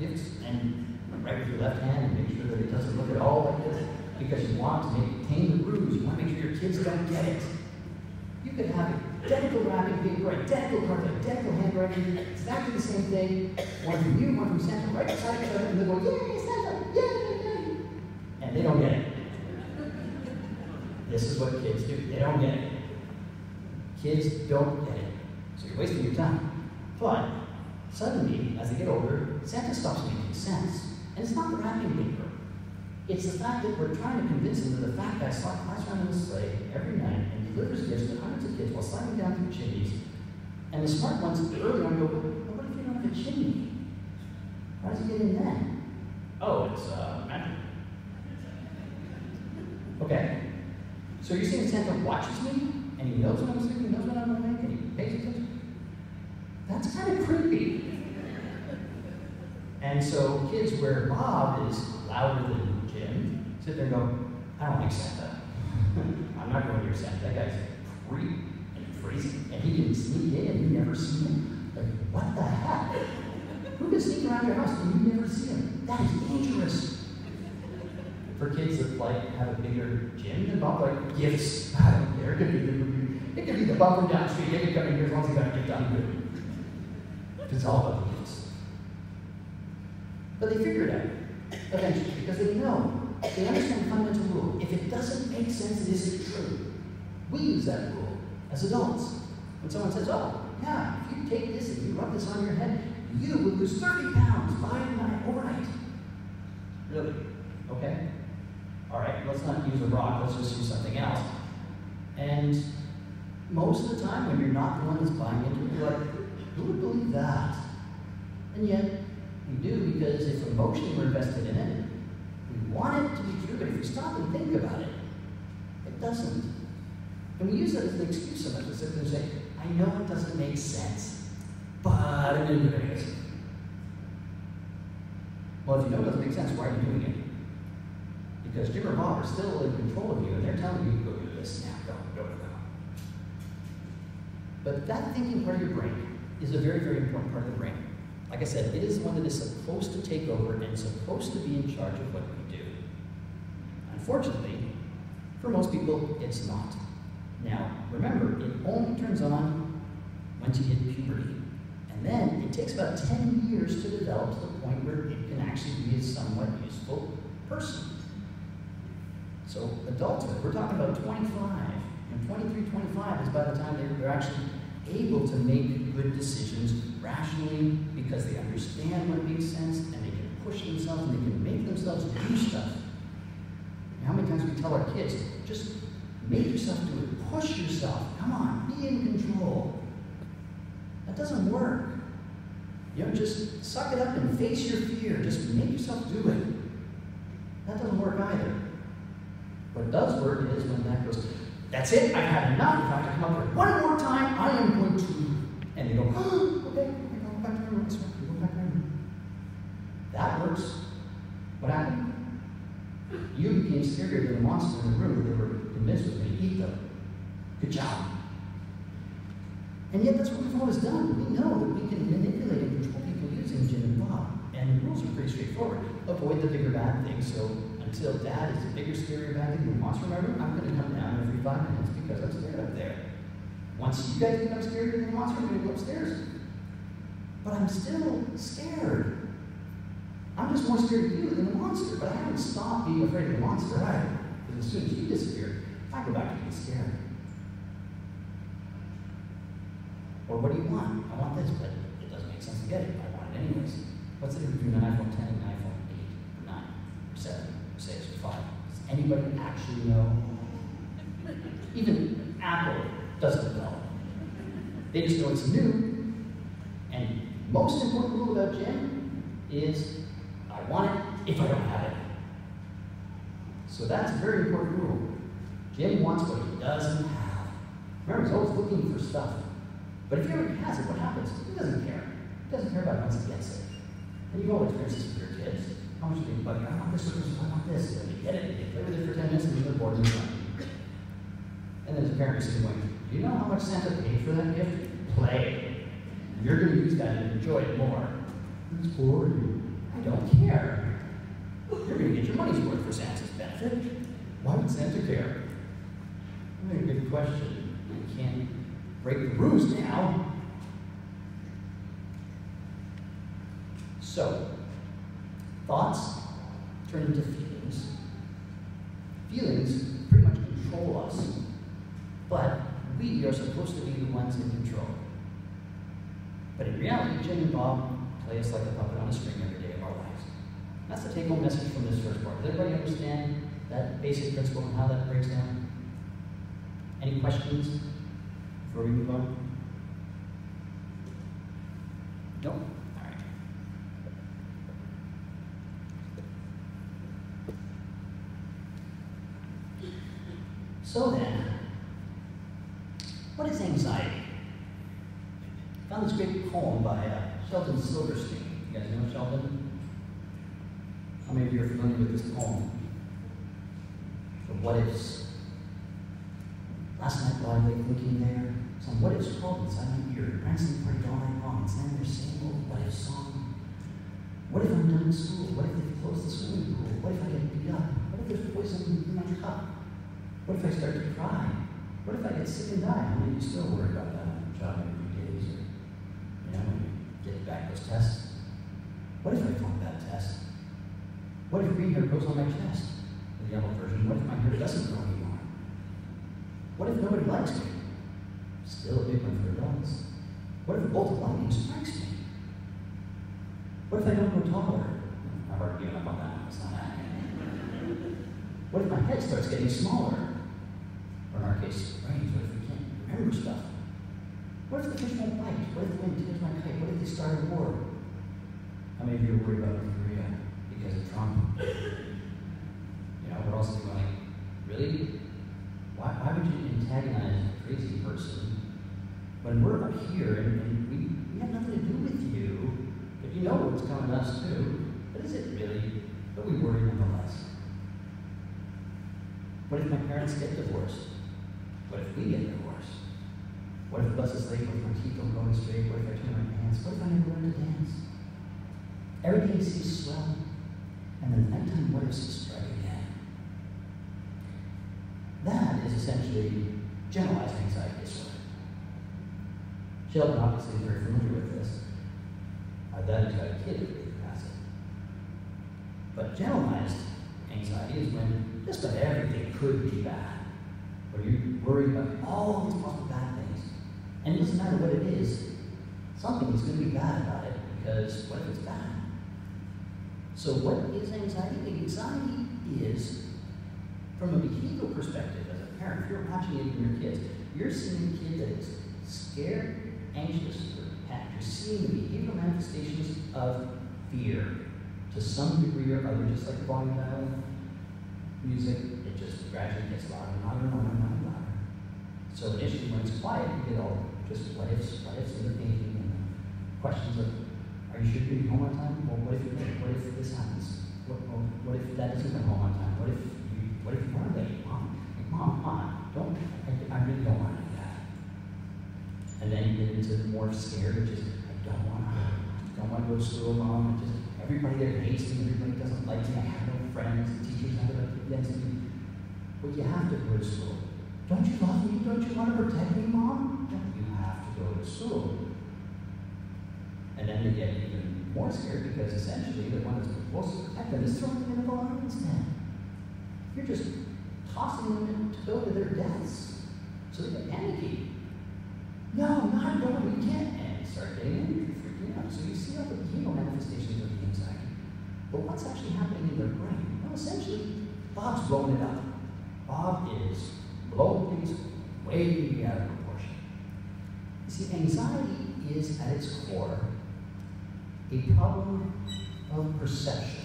B: gifts and write with your left hand and make sure that it doesn't look at all like this? Because you want to maintain the rules. You want to make sure your kids don't get it. You could have identical wrapping paper, identical cards, identical handwriting, exactly the same thing. One from you, one from Santa, right beside each other, and they go, yay, Santa, yay, yay. And they don't get it. This is what kids do. They don't get it. Kids don't get it. So you're wasting your time. But suddenly, as they get older, Santa stops making sense. And it's not the wrapping paper. It's the fact that we're trying to convince them that the fat guy flies around in a sleigh every night delivers gifts to hundreds of kids while sliding down through chimneys. And the smart ones early on go, well, what if you don't have a chimney? How does he get in then? Oh, it's uh, magic. Okay. So you're saying Santa watches me and he knows what I'm saying, he knows what I'm like, and he pays attention? That's kind of creepy. And so kids where Bob is louder than Jim sit there and go, I don't like Santa. I'm not going near Santa. That guy's creep and crazy. And he can sneak in and you never see him. Like, what the heck? Who can sneak around your house and you never see him? That is dangerous. For kids that like have a bigger Jim than Bob, like gifts. I don't care. It could be the, it could be the bumper down street. They could come in here as long as they got a gift done good. It's all about the gifts. But they figure it out eventually because they know, they understand fundamental rule. If it doesn't make sense, it isn't true. We use that rule as adults. When someone says, oh, yeah, if you take this and you rub this on your head, you will lose 30 pounds by night, overnight. Really? Okay? All right, let's not use a rock, let's just use something else. And most of the time, when you're not the one that's buying into it, you're like, who would believe that? And yet, we do because if emotionally we're invested in it, want it to be true, but if you stop and think about it, it doesn't. And we use that as an excuse sometimes to sit there and say, I know it doesn't make sense, but I'm going to do it Well, if you know it doesn't make sense, why are you doing it? Because Jim or Bob are still in control of you, and they're telling you to go do this now, go, go, go. But that thinking part of your brain is a very, very important part of the brain. Like I said, it is the one that is supposed to take over and supposed to be in charge of what we do. Unfortunately, for most people, it's not. Now, remember, it only turns on once you hit puberty. And then it takes about 10 years to develop to the point where it can actually be a somewhat useful person. So adulthood, we're talking about 25. And 23, 25 is by the time they're actually able to make good decisions rationally because they understand what makes sense and they can push themselves and they can make themselves do stuff. How many times we tell our kids, just make yourself do it, push yourself, come on, be in control. That doesn't work. You know, just suck it up and face your fear. Just make yourself do it. That doesn't work either. What does work is when that goes, that's it, I've had enough. If I have to come up here one more time, I am going to. And they go, oh, okay, okay, go back to my room. Go back to my room. That works. What happened? You became scarier than the monster in the room they were convinced was going eat them. Good job. And yet that's what we've always done. We know that we can manipulate and control people using Jim and Bob. And the rules are pretty straightforward. Avoid the bigger bad things. So until dad is a bigger, scarier bad thing than the monster in my room, I'm going to come down every five minutes because I'm scared up there. Once you guys become scarier than the monster, I'm going to go upstairs. But I'm still scared. I'm just more scared of you than the monster. But I haven't stopped being afraid of the monster either. Because as soon as you disappear, I go back to being scared. Or what do you want? I want this, but it doesn't make sense to get it. I want it anyways. What's the difference between an iPhone 10 and an iPhone 8, or 9, or 7, or 6, or 5? Does anybody actually know? Even Apple doesn't know. They just know it's new. And most important rule about Jim is I want it if I don't have it. So that's a very important rule. Jim wants what he doesn't have. Remember, he's always looking for stuff. But if he already has it, what happens? He doesn't care. He doesn't care about it once he gets it. And you've all experienced this with your kids. How much do you like, I want this, I want this. And you get it, you play with it for 10 minutes, and you're bored and done. And then as a parent, you're going, do you know how much Santa paid for that gift? Play. You're going to use that and enjoy it more. It's you. I don't care. You're going to get your money's worth for Santa's benefit. Why would Santa care? Good question. You can't break the rules now. So, thoughts turn into feelings. Feelings pretty much control us, but we are supposed to be the ones in control. But in reality, Jim and Bob play us like a puppet on a string every day of our lives. That's the take home message from this first part. Does everybody understand that basic principle and how that breaks down? Any questions before we move on? No? All right. So then, what is anxiety? I found this great poem by uh, Silverstein. You guys know Sheldon? How many of you are familiar with this poem? The what ifs. Last night while I lay thinking there, some what ifs called inside my ear, prancing party all night long, and sang their same old what if song. What if I'm done in school? What if they've closed the swimming pool? What if I get beat up? What if there's poison in my cup? What if I start to cry? What if I get sick and die? How many of you still worry about that on your job every days or you know, when you get back those tests? What if I flunk that test? What if green hair grows on my chest? The yellow version. What if my hair doesn't grow anymore? What if nobody likes me? Still a big one for adults. What if a bolt of lightning strikes me? What if I don't grow taller? I've already given up on that. It's not happening. What if my head starts getting smaller? Or in our case, brains. What if we can't remember stuff? What if the fish won't bite? What if the wind tears my kite? What if they start a war? How many of you are worried about North Korea Trump? You know, we're also going, really? Why, why would you antagonize a crazy person when we're here and, and we, we have nothing to do with you? But you know what's coming to us too. But is it really? But we worry nonetheless. What if my parents get divorced? What if we get divorced? What if the bus is late? What if my teeth don't go in straight? What if I turn my pants? What if I never learn to dance? Everything seems swell, and then the nighttime what ifs strike again. That is essentially generalized anxiety disorder. Sheldon obviously is very familiar with this. Our dad has got a kid has it. But generalized anxiety is when just about everything could be bad. Where you worry about all these possible bad things. And it doesn't matter what it is, something is going to be bad about it because what if it's bad? So, what is anxiety? Anxiety is, from a behavioral perspective, as a parent, if you're watching it in your kids, you're seeing a kid that is scared, anxious, or panic. You're seeing the behavioral manifestations of fear to some degree or other, just like the volume dial music, it just gradually gets louder and louder and louder and louder louder. So initially when it's quiet, you get all just what ifs, what ifs, and the thinking and questions of, are you going be home on time? Well, what if you What if this happens? What, well, what if that doesn't come home on time? What if you, what if you are late? Mom, mom, mom, don't, I, I really don't want to do that. And then you get into the more scared, just, I don't want to, don't want to go to school, mom. I just, everybody there hates me, everybody doesn't like me, I have no friends, the teachers have it against me. But you have to go to school. Don't you love me? Don't you want to protect me, mom? You have to go to school. And then they get even more scared because essentially the one that's supposed to protect them is throwing them in the lion's den. You're just tossing them to go to their deaths. So they get panicky. No, not going, we can't. Start getting angry, freaking out. So you see all the behavioral manifestations of the anxiety. But what's actually happening in their brain? Well, essentially, Bob's blowing it up. Bob is blowing things way out of proportion. You see, anxiety is at its core a problem of perception.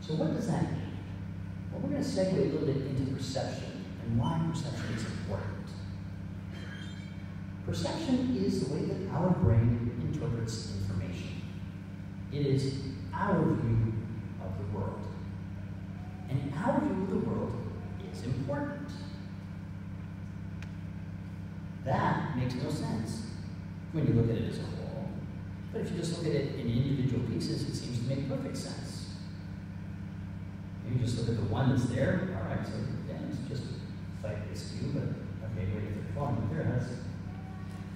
B: So what does that mean? Well, we're going to segue a little bit into perception and why perception is important. Perception is the way that our brain interprets information. It is our view of the world. And our view of the world is important. That makes no sense when you look at it as a. But if you just look at it in individual pieces, it seems to make perfect sense. You just look at the one that's there, all right, so yeah, it's just like this view, but okay, wait, if they're falling there, that's,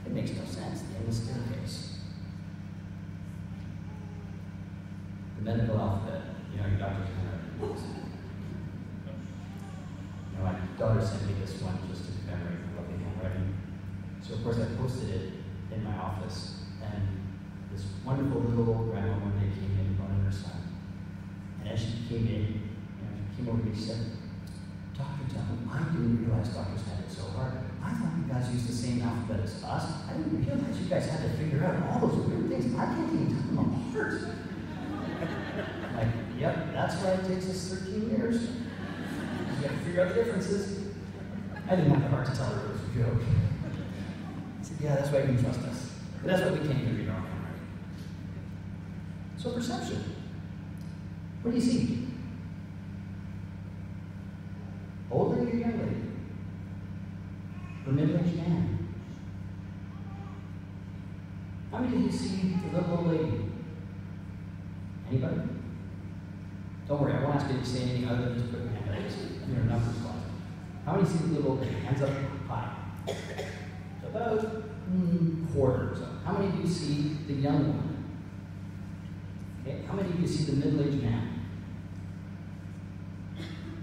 B: it makes no sense, the endless staircase. The medical alphabet, you know, your doctor's kind of, you know, my daughter sent me this one just to commemorate the lovely handwriting. So of course I posted it in my office, this wonderful little old grandma one day came in, and brought in her son. And as she came in, you know, she came over to me and said, Dr. Dunn, I didn't realize doctors had it so hard. I thought you guys used the same alphabet as us. I didn't realize you guys had to figure out all those weird things. I can't even tell them apart. like, yep, that's why it takes us 13 years. You to figure out the differences. I didn't have the heart to tell her it was a joke. I said, yeah, that's why you can trust us. But that's why we even read our own handwriting. So perception. What do you see? Old lady or young lady? Middle-aged man? How many of you see the little old lady? Anybody? Don't worry, I won't ask you to say anything other than just put your hand up. Just, you know, numbers fine. How many see the little old lady? Hands up high. So about mm, quarter so. How many of you see the young one? Okay, how many of you see the middle-aged man?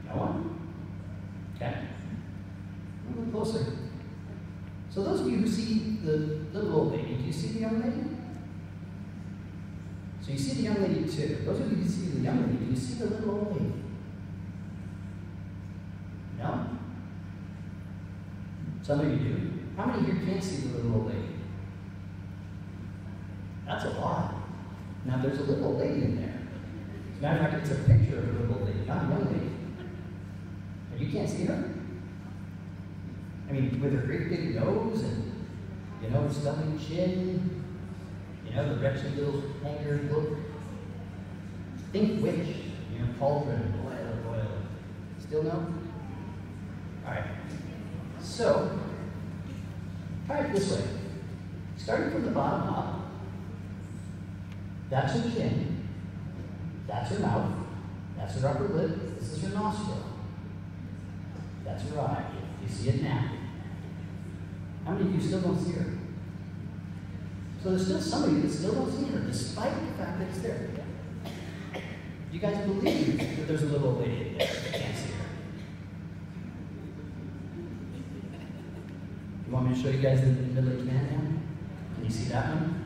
B: No one? Okay. A little closer. So those of you who see the little old lady, do you see the young lady? So you see the young lady too. Those of you who see the young lady, do you see the little old lady? No? Some of you do. How many here can't see the little old lady? That's a lot. Now there's a little lady in there. As a matter of fact, it's a picture of a little lady, not a young lady. And you can't see her? I mean, with her great big nose and, you know, stubby chin, you know, the wretched little hanger look. Think witch, you know, cauldron, boil, oh, boil. Oh. Still no? Alright. So, try it this way. Starting from the bottom up, that's her chin, that's her mouth, that's her upper lip, this is her nostril. That's her eye. You see it now. How many of you still don't see her? So there's still some of you that still don't see her, despite the fact that it's there. You guys believe that there's a little old lady in there that can't see her. You want me to show you guys the middle-aged man? Can you see that one?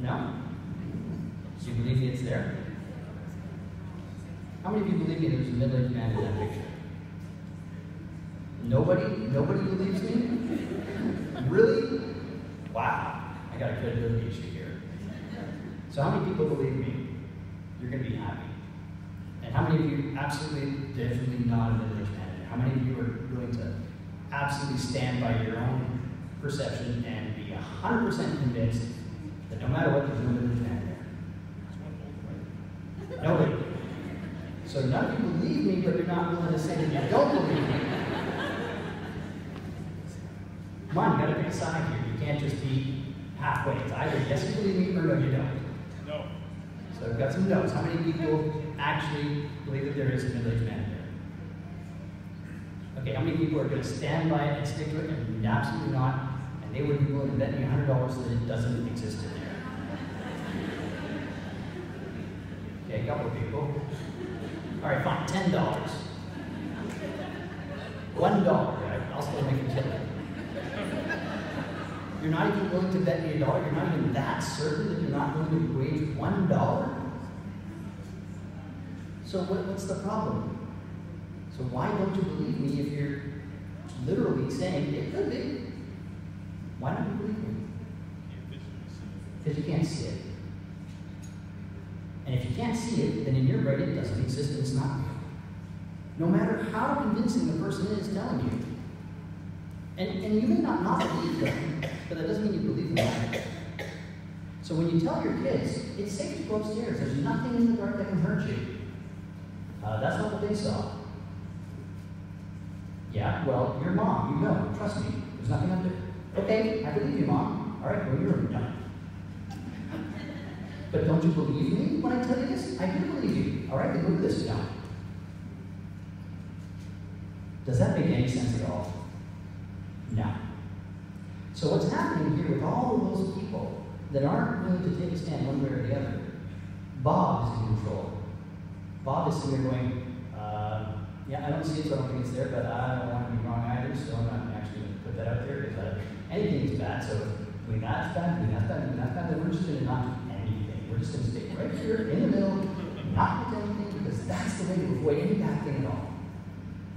B: No? You believe me it's there? How many of you believe me there's a middle-aged man in that picture? Nobody? Nobody believes me? Really? wow, I got a credibility issue here. So how many people believe me? You're going to be happy. And how many of you absolutely, definitely not a village man? How many of you are willing to absolutely stand by your own perception and be 100% convinced that no matter what, there's no village manager? Nobody. So none of you believe me, but you're not willing to say that you don't believe me. Come on, you gotta pick a side here. You can't just be halfway. It's either yes, you believe me, or no, you don't.
C: No.
B: So I've got some notes. How many people actually believe that there is a village there? Okay, how many people are going to stand by it and stick to it and absolutely not, and they would be willing to bet me $100 that it doesn't exist in there? Okay, a couple of people. All right, fine, $10. $1, right? I'll still make a killing. You're not even willing to bet me a dollar? You're not even that certain that you're not willing to wage one dollar? So what, what's the problem? So why don't you believe me if you're literally saying it could be? Why don't you believe me? Because you can't see it. And if you can't see it, then in your brain it doesn't exist and it's not real. No matter how convincing the person is telling you. And, and you may not not believe them, but that doesn't mean you believe them. So when you tell your kids, it's safe to go upstairs, there's nothing in the dark that can hurt you. Uh, that's not what they saw. Yeah, well, your mom, you know, trust me, there's nothing up there. Okay, I believe you, mom. All right, go to your room, done. But don't you believe me when I tell you this? I do believe you. All right, then move this down. Does that make any sense at all? No. So what's happening here with all of those people that aren't willing to take a stand one way or the other, Bob is in control. Bob is sitting there going, uh, yeah, I don't see it, so I don't think it's there, but I don't want to be wrong either, so I'm not actually going to put that out there because anything is bad. So doing that's bad, doing that's bad, doing that's bad, then we're just going to not Just to stay right here in the middle, not do anything, because that's the way to avoid any bad thing at all.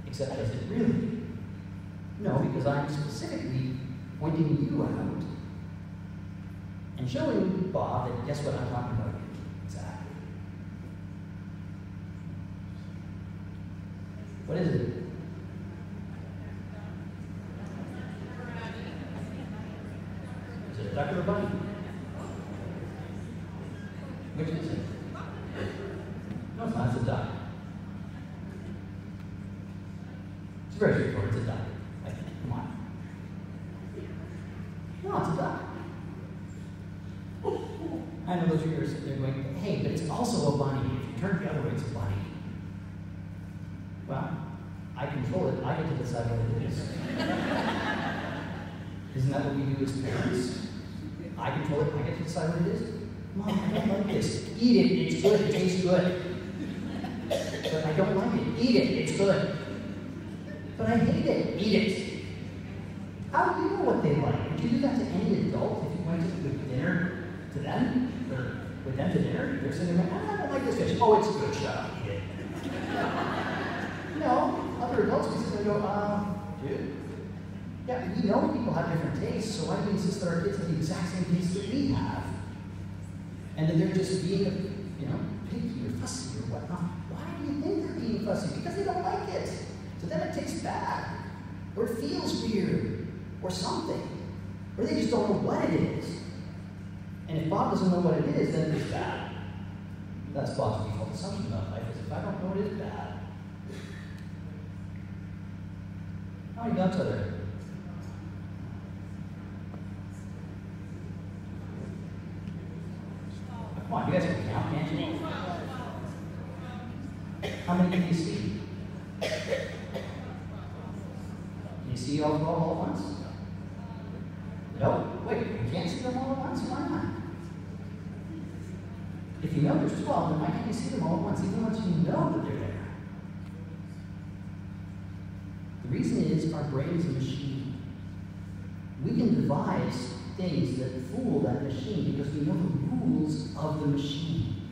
B: Except does it really? No, because I'm specifically pointing you out and showing Bob that guess what I'm talking about you. Exactly. What is it? Is it a duck or a bunny? Which is it? No, it's not. It's a duck. It's very straightforward. It's a duck. Like, come on. No, it's a duck. I know those of you are sitting there going, hey, but it's also a bunny. If you turn it the other way, it's a bunny. Well, I control it. I get to decide what it is. Isn't that what we do as parents? I control it. I get to decide what it is. Mom, I don't like this. Eat it. It's good. It tastes good. But I don't like it. Eat it. It's good. But I hate it. Eat it. How do you know what they like? Would you do that to any adult if you went to with dinner to them? Or with them to dinner? They're sitting there, "Ah, I don't like this fish. Oh, it's a good. Shut. Eat it. no, other adults would sit there go, uh, dude. Yeah, we know people have different tastes, so why do we insist that our kids have the exact same tastes that we have? And that they're just being, you know, picky or fussy or whatnot. Why do you think they're being fussy? Because they don't like it. So then it tastes bad. Or it feels weird. Or something. Or they just don't know what it is. And if Bob doesn't know what it is, then it's bad. That's Bob's default assumption about life is if I don't know it is bad. How many ducks are there? Come on, you guys can count, can't you? How many can you see? Can you see all, all, all at once? No? Wait, you can't see them all at once? Why not? If you know there's 12, then why can't see them all at once, even once you know that they're there? The reason is our brain is a machine. We can devise things that fool that machine because we know the rules of the machine.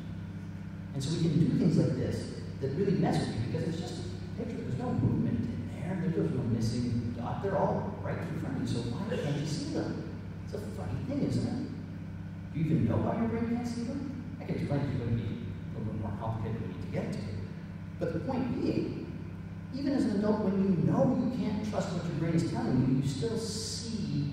B: And so we can do things like this that really mess with you because it's just a picture. There's no movement in there. There's no missing dot. They're all right in front of you. So why can't you see them? It's a funny thing, isn't it? Do you even know why your brain can't see them? I can explain to you, it'd be a little more complicated we need to get to. But the point being, even as an adult, when you know you can't trust what your brain is telling you, you still see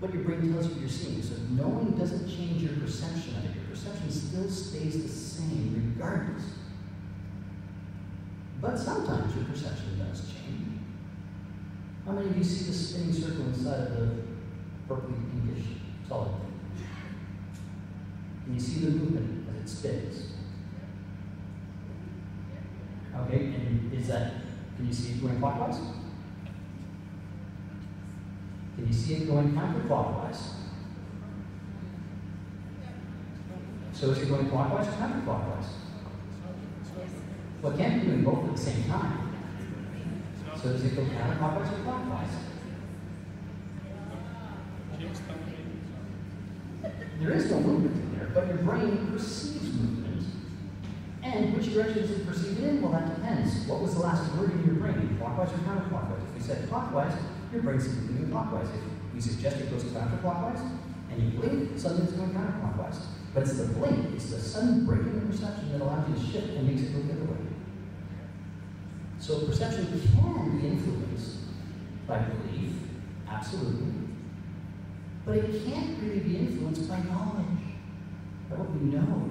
B: what your brain tells you you're seeing. So knowing doesn't change your perception of it. Your perception still stays the same regardless. But sometimes your perception does change. How many of you see the spinning circle inside of the purpley pinkish solid thing? Can you see the movement as it spins? Okay, and is that, can you see it going clockwise? Can you see it going counterclockwise? So is it going clockwise or counterclockwise? Well, it can't be doing both at the same time. So does it go counterclockwise or clockwise? There is no movement in there, but your brain perceives movement. Which direction does it it in? Well, that depends. What was the last word in your brain? Clockwise or counterclockwise? If we said clockwise, your brain's moving clockwise. If we suggest it goes counterclockwise, and you blink, suddenly it's going counterclockwise. But it's the blink, it's the sudden break in the perception that allows you to shift and makes it go the other way. So perception can be influenced by belief, absolutely. But it can't really be influenced by knowledge, by what we know.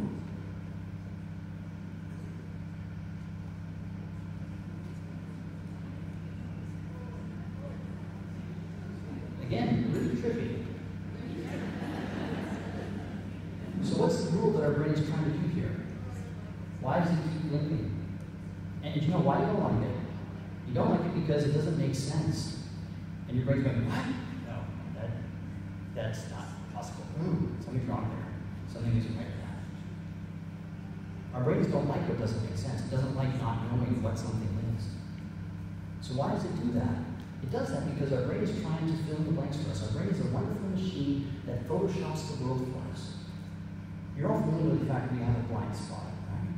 B: Again, really trippy. So what's the rule that our brain is trying to do here? Why does it keep blinking? And you know why you don't like it? You don't like it because it doesn't make sense. And your brain's going, what? No, that, that's not possible. Hmm, something's wrong there. Something isn't right there. Our brains don't like what doesn't make sense. It doesn't like not knowing what something is. So why does it do that? It does that because our brain is trying to fill in the blanks for us. Our brain is a wonderful machine that photoshops the world for us. You're all familiar with the fact that we have a blind spot, right?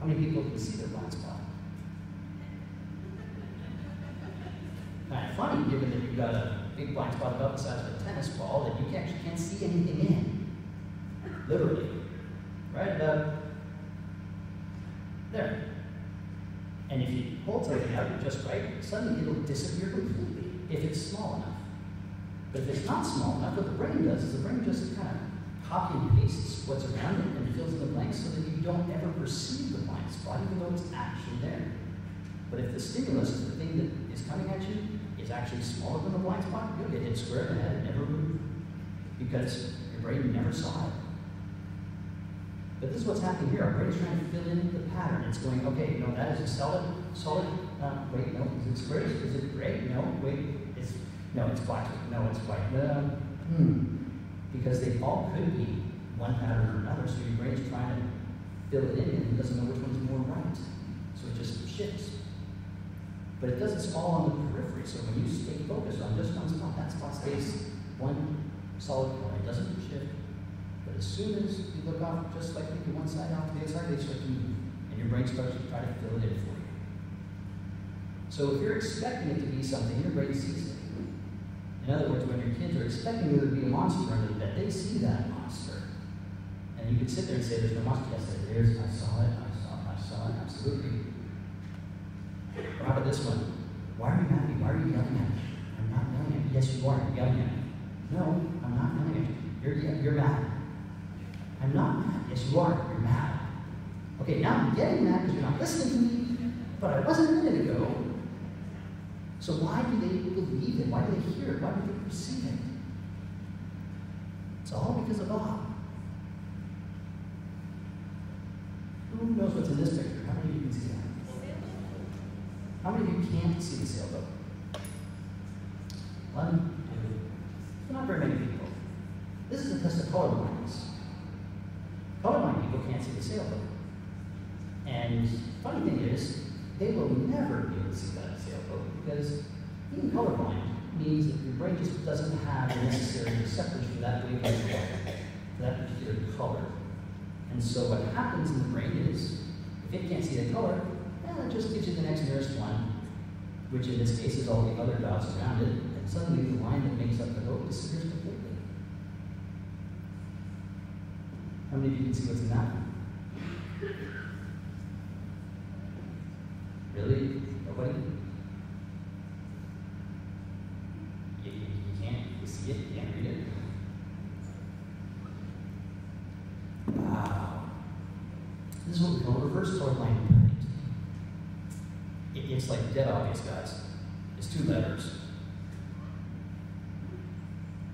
B: How many people can see their blind spot? Kind of funny, given that you've got a big blind spot about the size of a tennis ball that you actually can't see anything in. Literally. Right about there. And if you hold something out just right, suddenly it'll disappear completely if it's small enough. But if it's not small enough, what the brain does is the brain just kind of copy and pastes what's around it and fills in the blanks so that you don't ever perceive the blind spot, even though it's actually there. But if the stimulus, is the thing that is coming at you, is actually smaller than the blind spot, you'll get hit square in the head and never move. Because your brain never saw it. But this is what's happening here. Our brain is trying to fill in the pattern. It's going, okay, no, that is a solid, solid, uh, wait, no, is it square? Is it gray? No, wait, it's, no, it's black. No, it's white. No, hmm. Because they all could be one pattern or another, so your brain's trying to fill it in and it doesn't know which one's more right. So it just shifts. But it does this all on the periphery, so when you stay focused on just one spot, that spot stays one solid point. It doesn't shift. But as soon as you look off, just like maybe one side off to the other side, they start to move. And your brain starts to try to fill it in for you. So if you're expecting it to be something, your brain sees it. In other words, when your kids are expecting there to be a monster under the bed, they see that monster. And you can sit there and say, there's no monster. Yes, there is. I saw it. I saw it. I saw it. Absolutely. How about this one? Why are you mad at me? Why are you yelling at me? I'm not yelling at you. Yes, you are. You're yelling at me. No, I'm not yelling at you. You're, you're mad. I'm not mad. Yes, you are. You're mad. Okay, now I'm getting mad because you're not listening to me, but I wasn't a minute ago. So why do they believe it? Why do they hear it? Why do they perceive it? It's all because of Bob. Who knows what's in this picture? How many of you can see that? How many of you can't see the sailboat? One, two. Not very many people. This is a test of colorblindness. Colorblind people can't see the sailboat. And funny thing is, they will never be able to see that sailboat because being colorblind means that your brain just doesn't have the necessary receptors for that wavelength for that particular color. And so what happens in the brain is, if it can't see the color, well, it just gives you the next nearest one, which in this case is all the other dots around it, and suddenly the line that makes up the road disappears completely. How many of you can see what's in that one? Really? Nobody? You, you, you can't you see it, you can't read it. Wow. This is what we call reverse colored line it's like dead obvious, guys. It's two letters.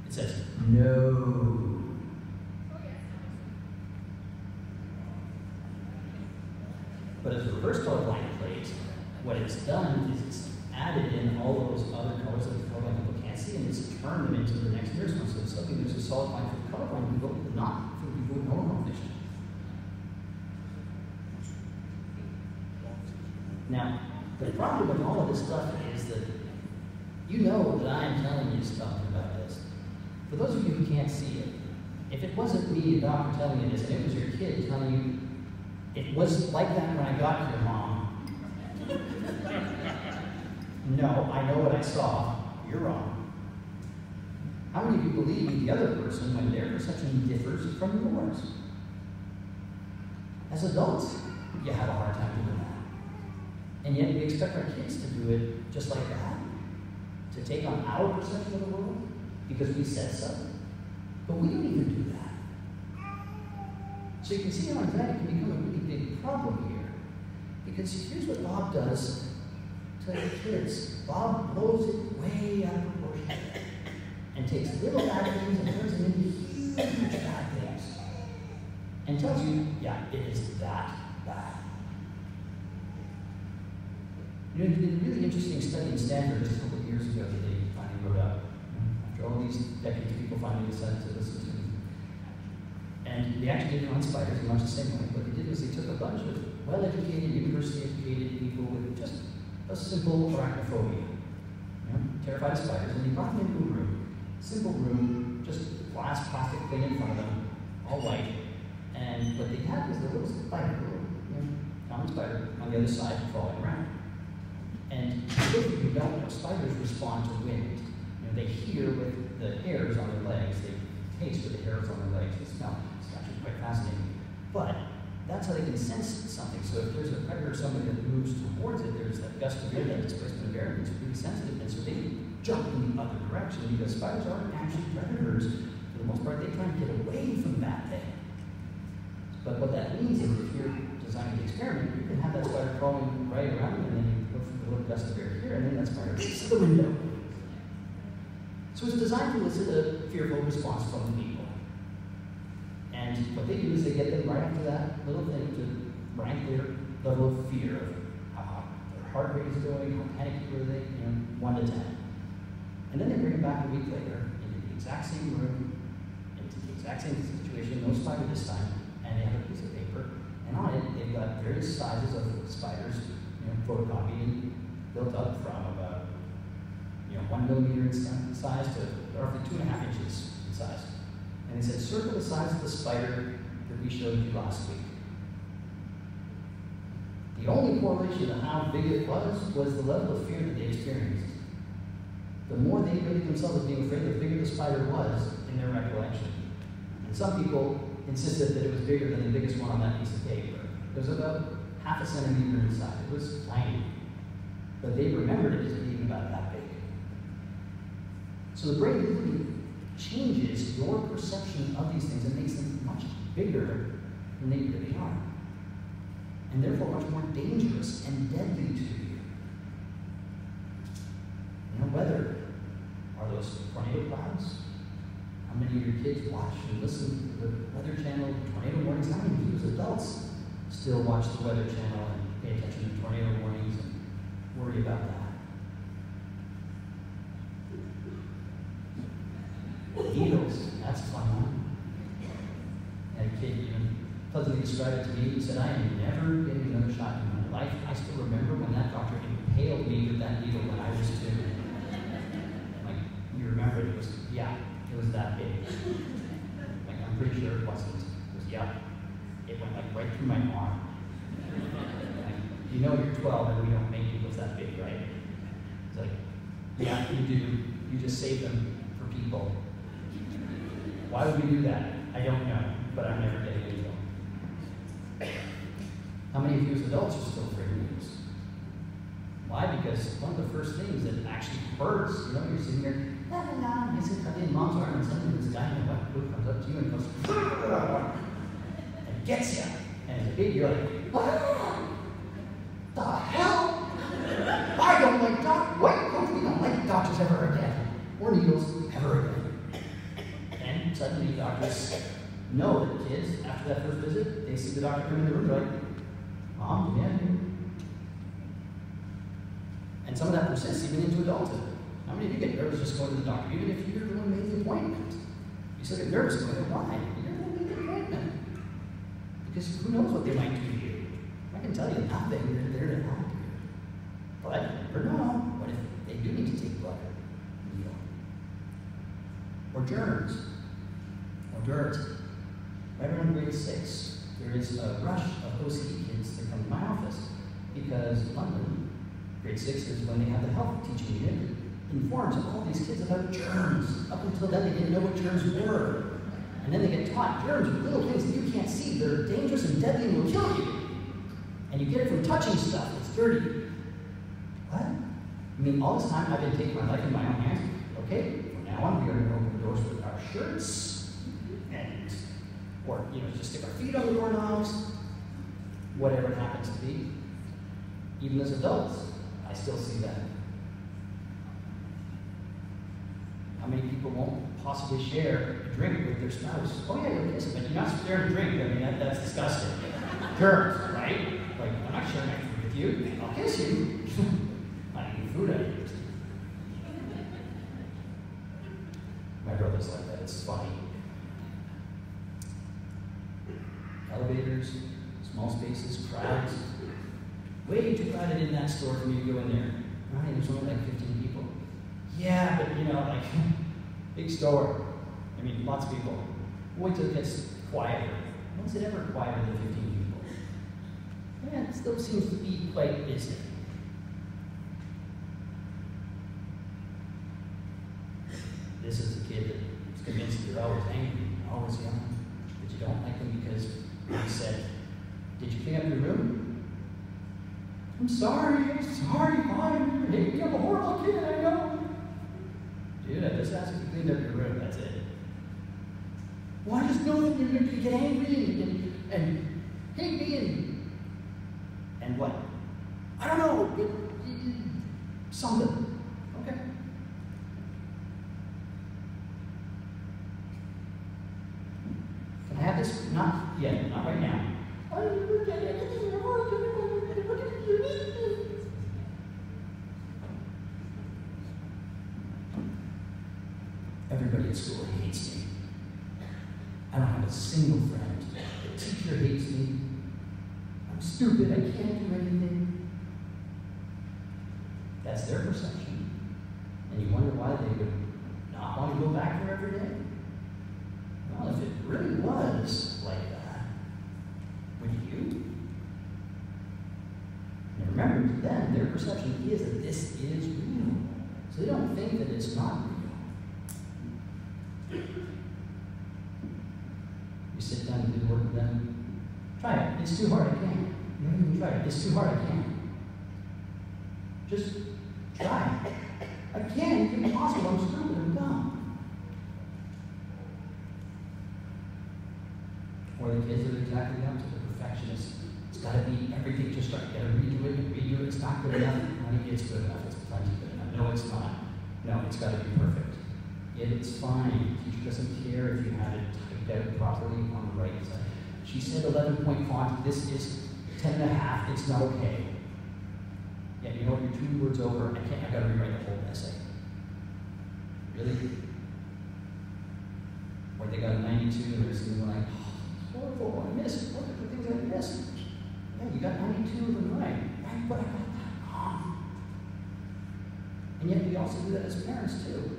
B: It says no. But as a reverse colorblind plate, what it's done is it's added in all of those other colors that the colorblind people can't see, and it's turned them into the next nearest one. So suddenly there's a solid line for the colorblind people, not for people with normal vision. Now, problem with all of this stuff is that you know that I am telling you stuff about this. For those of you who can't see it, if it wasn't me, a doctor, telling you this, and it was your kid telling you it was like that when I got here, Mom. no, I know what I saw. You're wrong. How many of you believe the other person when their perception differs from yours? As adults, you have a hard time doing that. And yet we expect our kids to do it just like that. To take on our perception of the world because we said so. But we don't even do that. So you can see how anxiety can become a really big problem here. Because here's what Bob does to the kids. Bob blows it way out of proportion and takes little bad things and turns them into huge bad things. And tells you, yeah, it is that bad. You know, they did a really interesting study in Stanford just a couple of years ago that they finally wrote up. After all these decades, of people finally decided to listen to them. And they actually did it on spiders in much the same way. What they did was they took a bunch of well-educated, university-educated people with just a simple arachnophobia, you know, terrified of spiders, and they brought them into a room, simple room, just glass plastic thing in front of them, all white. And what they had was the little spider, you know, common spider on the other side crawling around. And who don't know, spiders respond to wind. You know, they hear with the hairs on their legs, they taste with the hairs on their legs, they smell. It's actually quite fascinating. But that's how they can sense something. So if there's a predator or somebody that moves towards it, there's that gust of air, that displacement of air, it's really sensitive. And so they jump in the other direction because spiders aren't actually predators. For the most part, they try to get away from that thing. But what that means is if you're designing the experiment, you can have that spider crawling right around and then little gust of air here, and then that spider to the window. So it's designed to elicit a fearful response from the people. And what they do is they get them right after that little thing to rank their level of fear of how their heart rate is going, how panicky were they, you know, one to ten. And then they bring them back a week later into the exact same room, into the exact same situation, no spider this time, and they have a piece of paper, and on it they've got various sizes of spiders, you know, photocopied and built up from about you know, one millimeter in size to roughly two and a half inches in size. And they said, circle the size of the spider that we showed you last week. The only correlation to how big it was was the level of fear that they experienced. The more they rated themselves as being afraid, the bigger the spider was in their recollection. And some people insisted that it was bigger than the biggest one on that piece of paper. It was about half a centimeter in size. It was tiny. But they remembered it as being about that big. So the brain really changes your perception of these things and makes them much bigger than they really are. And therefore much more dangerous and deadly to you. You know, weather. Are those tornado clouds? How many of your kids watch and listen to the Weather Channel, tornado warnings? How many of you as adults still watch the Weather Channel and pay attention to tornado warnings worry about that? Needles, that's fun. And a kid even pleasantly described it to me. He said, I am never getting another shot in my life. I still remember when that doctor impaled me with that needle when I was two. Like, you remember it was, yeah, it was that big. Like, I'm pretty sure it wasn't. It was, yeah. It went like right through my arm. Like, you know you're 12 and we don't make that big, right? It's like, yeah, you do. you just save them for people. Why would we do that? I don't know, but I'm never getting into them. How many of you as adults are still afraid of needles? Why? Because one of the first things that actually hurts, you know, you're sitting there, la la la, and sitting in mom's arm, and suddenly this guy in the white coat comes up to you and goes, and gets you. And as a baby, you're like, what the hell? I don't like doc- white coats. We don't like doctors ever again, or needles ever again. And suddenly, doctors know that kids, after that first visit, they see the doctor come in the room, they're like, Mom, yeah. And some of that persists even into adulthood. How many of you get nervous just going to the doctor, even if you're the one made the appointment? You still get nervous going. Why? You're one who made the appointment. Because who knows what they might do to you? I can tell you nothing. They're there to help. But never know. What if they do need to take blood or needle? Or germs? Or dirt? Right around grade six, there is a rush of OCD kids that come to my office because London, grade six is when they have the health teaching unit, informs all these kids about germs. Up until then, they didn't know what germs were. And then they get taught germs are little things that you can't see. They're dangerous and deadly and will kill you. And you get it from touching stuff that's dirty. What? I mean, all this time I've been taking my life in my own hands. Okay, from now on, we're going to open the doors with our shirts and, or, you know, just stick our feet on the doorknobs, whatever it happens to be. Even as adults, I still see that. How many people won't possibly share a drink with their spouse? Oh yeah, you're kissing, but you're not sharing a drink. I mean, that, that's disgusting. Germs, right? Like, I'm not sharing my food with you. I'll kiss you. I eat food of yours. My brother's like that. It's funny. Elevators, small spaces, crowds. Way too crowded in that store for me to go in there. Right? There's only like 15 people. Yeah, but you know, like, big store. I mean, lots of people. Wait till it gets quieter. When's it ever quieter than 15 people? Yeah, it still seems to be quite busy. This is a kid that's convinced that you're always angry, always yelling, that you don't like him because he said, Did you clean up your room? I'm sorry, I'm sorry. You hate me, I'm a horrible kid, I know. Dude, I just asked if you cleaned up your room, that's it. Well, I just know that you're going to get angry and, and, and hate me and, and what? I don't know, it, something. Okay. Can I have this? Not yet, not right now. Everybody at school hates me. I don't have a single friend. The teacher hates me. I'm stupid. I can't do anything. That's their perception. And you wonder why they would not want to go back there every day? Well, if it really was like that, would you? And remember, to them, their perception is that this is real. So they don't think that it's not real. You sit down and do the work them. Try it. It's too hard. I can't. Try it. It's too hard. I can't. Just try it. I can't. It's impossible. I'm stupid. I'm dumb. Or the kids are exactly the opposite. The perfectionists. It's got to be everything just right. You got to redo it and redo it. It's not good enough. Honey, it's good enough. It's plenty good enough. No, it's not. No, it's got to be perfect. It's fine. The teacher doesn't care if you had it typed out properly on the right side. She said 11 point font. This is 10 and a half. It's not okay. Yeah, you know, you're two words over. I can't. I've got to rewrite the whole essay. Really? Or they got a 92 and they're sitting like, oh, horrible. I missed. Look at the things I missed. Yeah, you got 92 of them right. Right, but I got. And yet we also do that as parents too.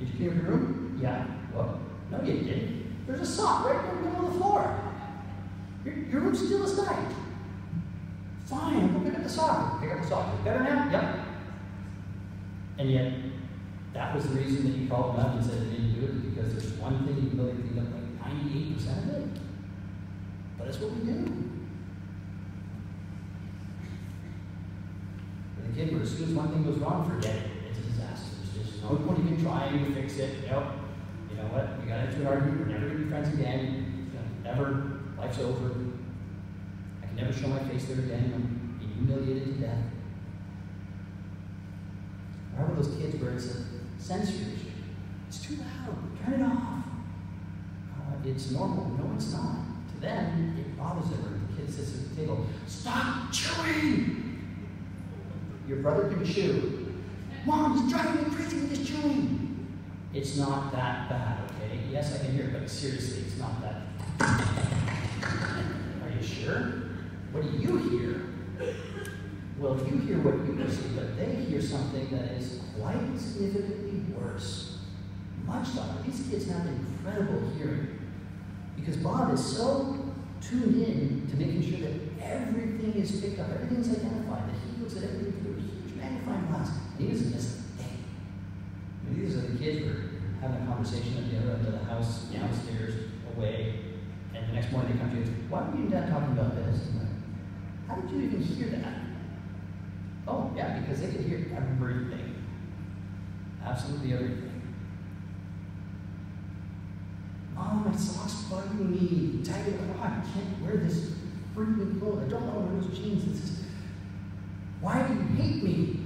B: Did you clean your room? Yeah. Well, no, you didn't. There's a sock right in the middle of the floor. Your, your room's still as night. Fine, go pick up the sock. Pick up the sock. Better now? Yep. And yet, that was the reason that you called them up and said they didn't do it, because there's one thing you can really clean up like ninety-eight percent of it. But that's what we do. The kid, as soon as one thing goes wrong, forget it. It's a disaster. There's just no point even trying to fix it. Nope. You know what? We got into an argument. We're never gonna be friends again. Never. Life's over. I can never show my face there again. I'm being humiliated to death. Or are those kids where it's a sensory issue? It's too loud. Turn it off. Uh, it's normal. No, it's not. To them, it bothers them. The kid sits at the table, stop chewing. Your brother can chew. Mom, he's driving me crazy with his chewing. It's not that bad, okay? Yes, I can hear it, but seriously, it's not that. Are you sure? What do you hear? Well, you hear what you see, but they hear something that is quite significantly worse. Much louder. These kids have incredible hearing. Because Bob is so tuned in to making sure that everything is picked up, everything's identified, that he looks at through a huge magnifying glass, and he doesn't miss a thing. I mean, these are the kids were having a conversation at the other end of the house, downstairs, away, and the next morning they come to you Why were you and Dad talking about this? Like, How did you even hear that? Oh, yeah, because they could hear everything. Absolutely everything. Mom, my socks bugging me. Tag it on. I can't wear this freaking clothes. I don't want to wear those jeans. Is. Why do you hate me?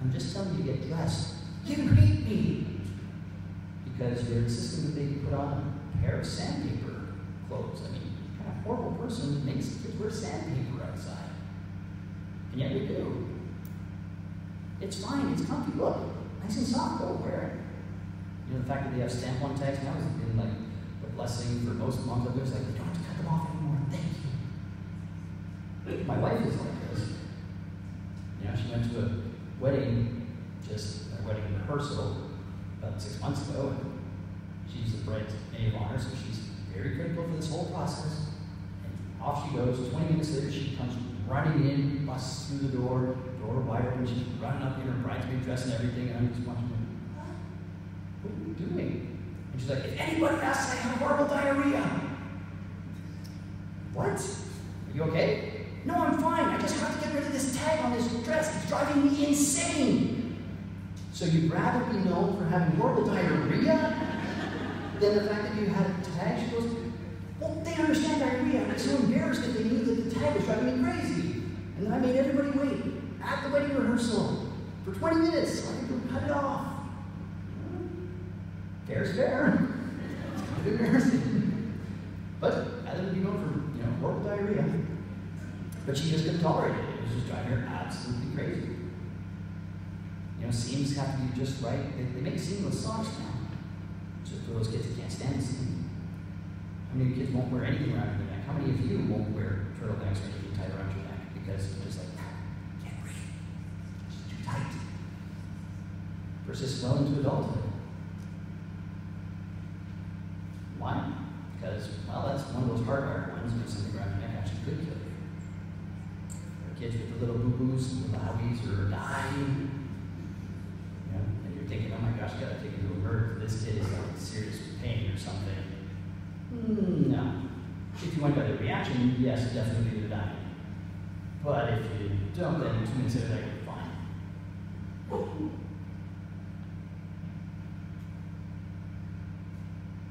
B: I'm just telling you to get dressed. You hate me because you're insisting that they put on a pair of sandpaper clothes. I mean, kind of horrible person makes kids wear sandpaper outside? And yet we do. It's fine, it's comfy. Look, nice and soft, go wear it. You know, the fact that they have stamp on tags now has been like a blessing for most moms out. It's like, they don't have to cut them off anymore. Thank you. My wife is like. You know, she went to a wedding, just a wedding rehearsal about six months ago, and she's the bride's maid of honor, so she's very critical for this whole process. And off she goes. 20 minutes later, she comes running in, busts through the door, door wide open. She's running up in her bridesmaid dress and everything, and I'm just watching her. What are you doing? And she's like, if anybody asks, I have horrible diarrhea. What? Are you okay? No, I'm fine. I just have to get rid of this tag on this dress. It's driving me insane. So you'd rather be known for having horrible diarrhea than the fact that you had a tag? She goes, well, they understand diarrhea. I'm so embarrassed that they knew that the tag was driving me crazy. And then I made everybody wait at the wedding rehearsal for 20 minutes so I could cut it off. Fair's fair. It's kind of embarrassing. But rather than be known for, you know, horrible diarrhea. But she just couldn't tolerate it. It was just driving her absolutely crazy. You know, seams have to be just right. They, they make seamless socks now. So for those kids that can't stand the seam. How many kids won't wear anything around their neck? How many of you won't wear turtlenecks or anything tight around your neck because you're just like, ah, can't breathe. It's too tight. Persists well into adulthood. Why? Because, well, that's one of those hardwired ones where something around your neck actually could kids with the little boo-boos and the lowies are dying. And you're thinking, oh my gosh, gotta take him to a bird. This kid is in serious pain or something. Mm, no. If you went by the reaction, yes, definitely they're dying. But if you don't, then two minutes later, like, fine.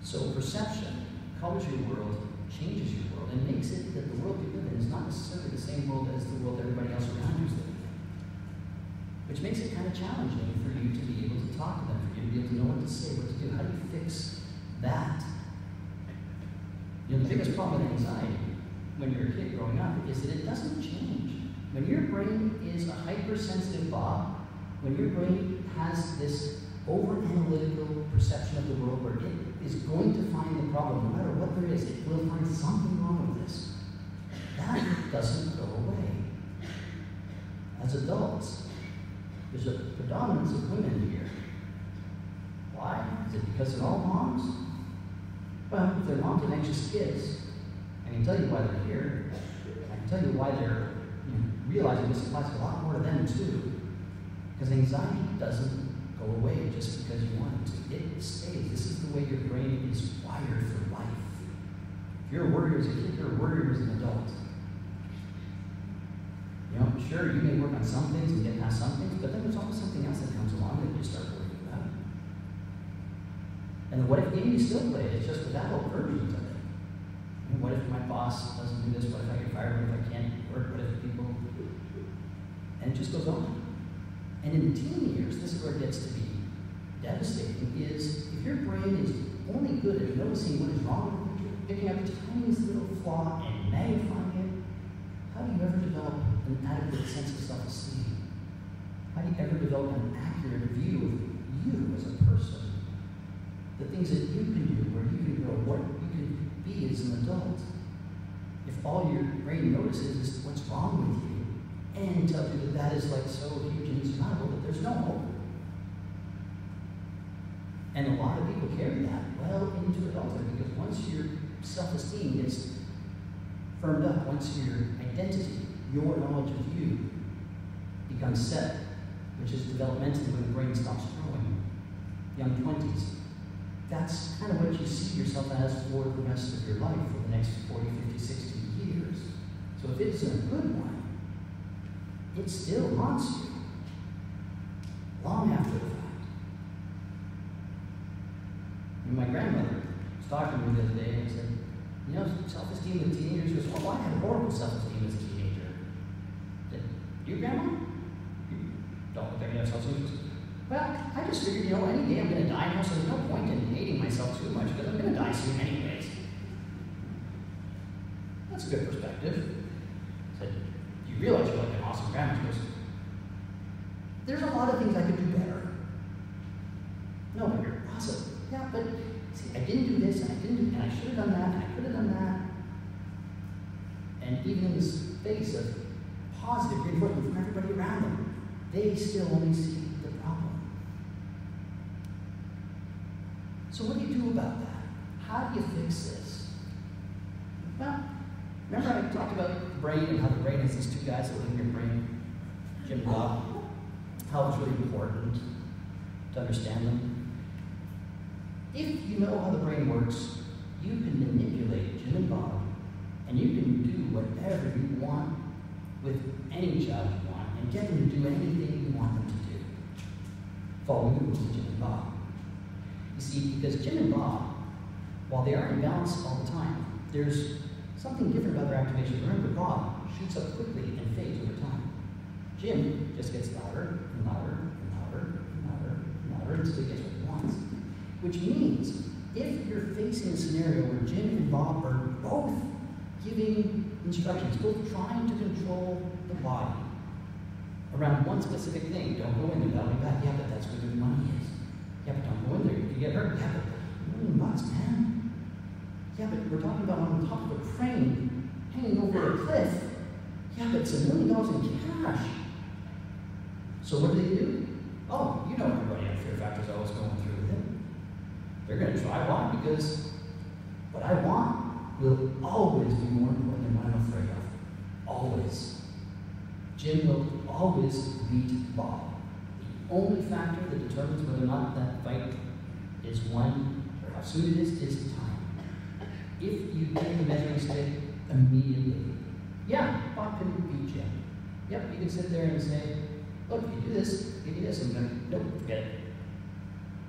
B: So perception colors your world, changes your world, and makes it that the world you live is not necessarily the same world as the world everybody else around you is living in. Which makes it kind of challenging for you to be able to talk to them, for you to be able to know what to say, what to do. How do you fix that? You know, the biggest problem with anxiety when you're a kid growing up is that it doesn't change. When your brain is a hypersensitive Bob, when your brain has this over-analytical perception of the world where it is going to find the problem, no matter what there is, it will find something wrong with this. That doesn't go away. As adults, there's a predominance of women here. Why? Is it because they're all moms? Well, if they're moms of anxious kids, I can tell you why they're here. I can tell you why they're you know, realizing this applies a lot more to them too. Because anxiety doesn't go away just because you want it to. It stays. This is the way your brain is wired for life. If you're a worrier as a kid, you're a worrier as an adult. You know, sure, you may work on some things and get past some things, but then there's always something else that comes along that you start worrying about. And what if game you still play is just with adult versions of it. What if my boss doesn't do this? What if I get fired? What if I can't work? What if people. And it just goes on. And in teen years, this is where it gets to be devastating, is if your brain is only good at noticing what is wrong with you, picking up the tiniest little flaw and magnifying it, how do you ever develop an adequate sense of self-esteem? How do you ever develop an accurate view of you as a person? The things that you can do, where you can grow, what you can be as an adult. If all your brain notices is what's wrong with you, and tells you that that is like so huge and insurmountable that there's no hope. And a lot of people carry that well into adulthood because once your self-esteem gets firmed up, once your identity, your knowledge of you becomes set, which is developmentally when the brain stops growing, young 20s, that's kind of what you see yourself as for the rest of your life for the next 40, 50, 60 years. So if it's a good one, it still haunts you long after the fact. And my grandmother was talking to me the other day and said, you know, self-esteem with teenagers was, well, I had horrible self-esteem as a teenager. You, Grandma? Don't think you have self-esteem? Well, I just figured, you know, any day I'm going to die now, so there's no point in hating myself too much because I'm going to die soon anyways. That's a good perspective. I said, you realize you're like an awesome grandma? She goes, there's a lot of things I could do better. No, but you're awesome. Yeah, but see, I didn't do this, and I didn't do, and I should have done that, and I could have done that. And even in the face of positive reinforcement from everybody around them, they still only see the problem. So what do you do about that? How do you fix this? Well, remember I talked about the brain and how the brain is these two guys that live in your brain, Jim and Bob, how it's really important to understand them. If you know how the brain works, you can manipulate Jim and Bob, and you can do whatever you want with any child you want, and get them to do anything you want them to do. Following the rules of Jim and Bob. You see, because Jim and Bob, while they are in balance all the time, there's something different about their activation. Remember, Bob shoots up quickly and fades over time. Jim just gets louder and louder and louder and louder and louder until he gets what he wants. Which means if you're facing a scenario where Jim and Bob are both giving instructions, both trying to control the body around one specific thing, don't go in there, that'll be bad. Yeah, but that's where the money is. Yeah, but don't go in there, you could get hurt. Yeah, but a million bucks, man. Yeah, but we're talking about on top of a crane hanging over a cliff. Yeah, but it's a million dollars in cash. So what do they do? Oh, you know everybody on Fear Factor is always going through with it. They're going to try. Why? Because what I want will always be more important than what I'm afraid of. Always. Jim will always beat Bob. The only factor that determines whether or not that fight is won or how soon it is is time. If you take the measuring stick immediately, yeah, Bob can beat Jim. Yep, you can sit there and say, look, if you do this, give you this, and then, nope, forget it.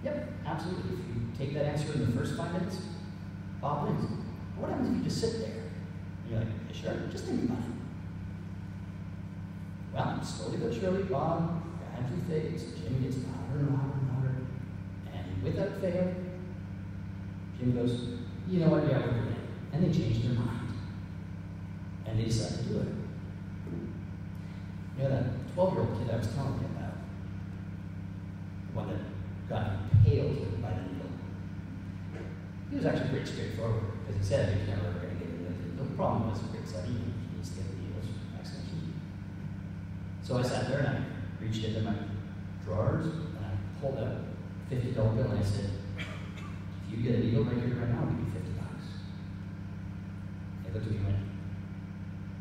B: Yep, absolutely. If you take that answer in the first five minutes, Bob wins. What happens if you just sit there? And you're like, yeah, sure, just think about it. Well, slowly but surely, Bob gradually fades. Jim gets louder and louder and louder. And without fail, Jim goes, you know what, yeah, we're doing it. And they change their mind. And they decide to do it. You know that 12 year old kid I was telling you about? The one that got impaled by the needle. He was actually pretty straightforward because he said he was never going to get it. The problem was Rick said he needs to get the needles vaccination. So I sat there and I reached into my drawers and I pulled out a $50 bill and I said, if you get a needle right here right now, I'll give you 50 bucks. He looked at me and went,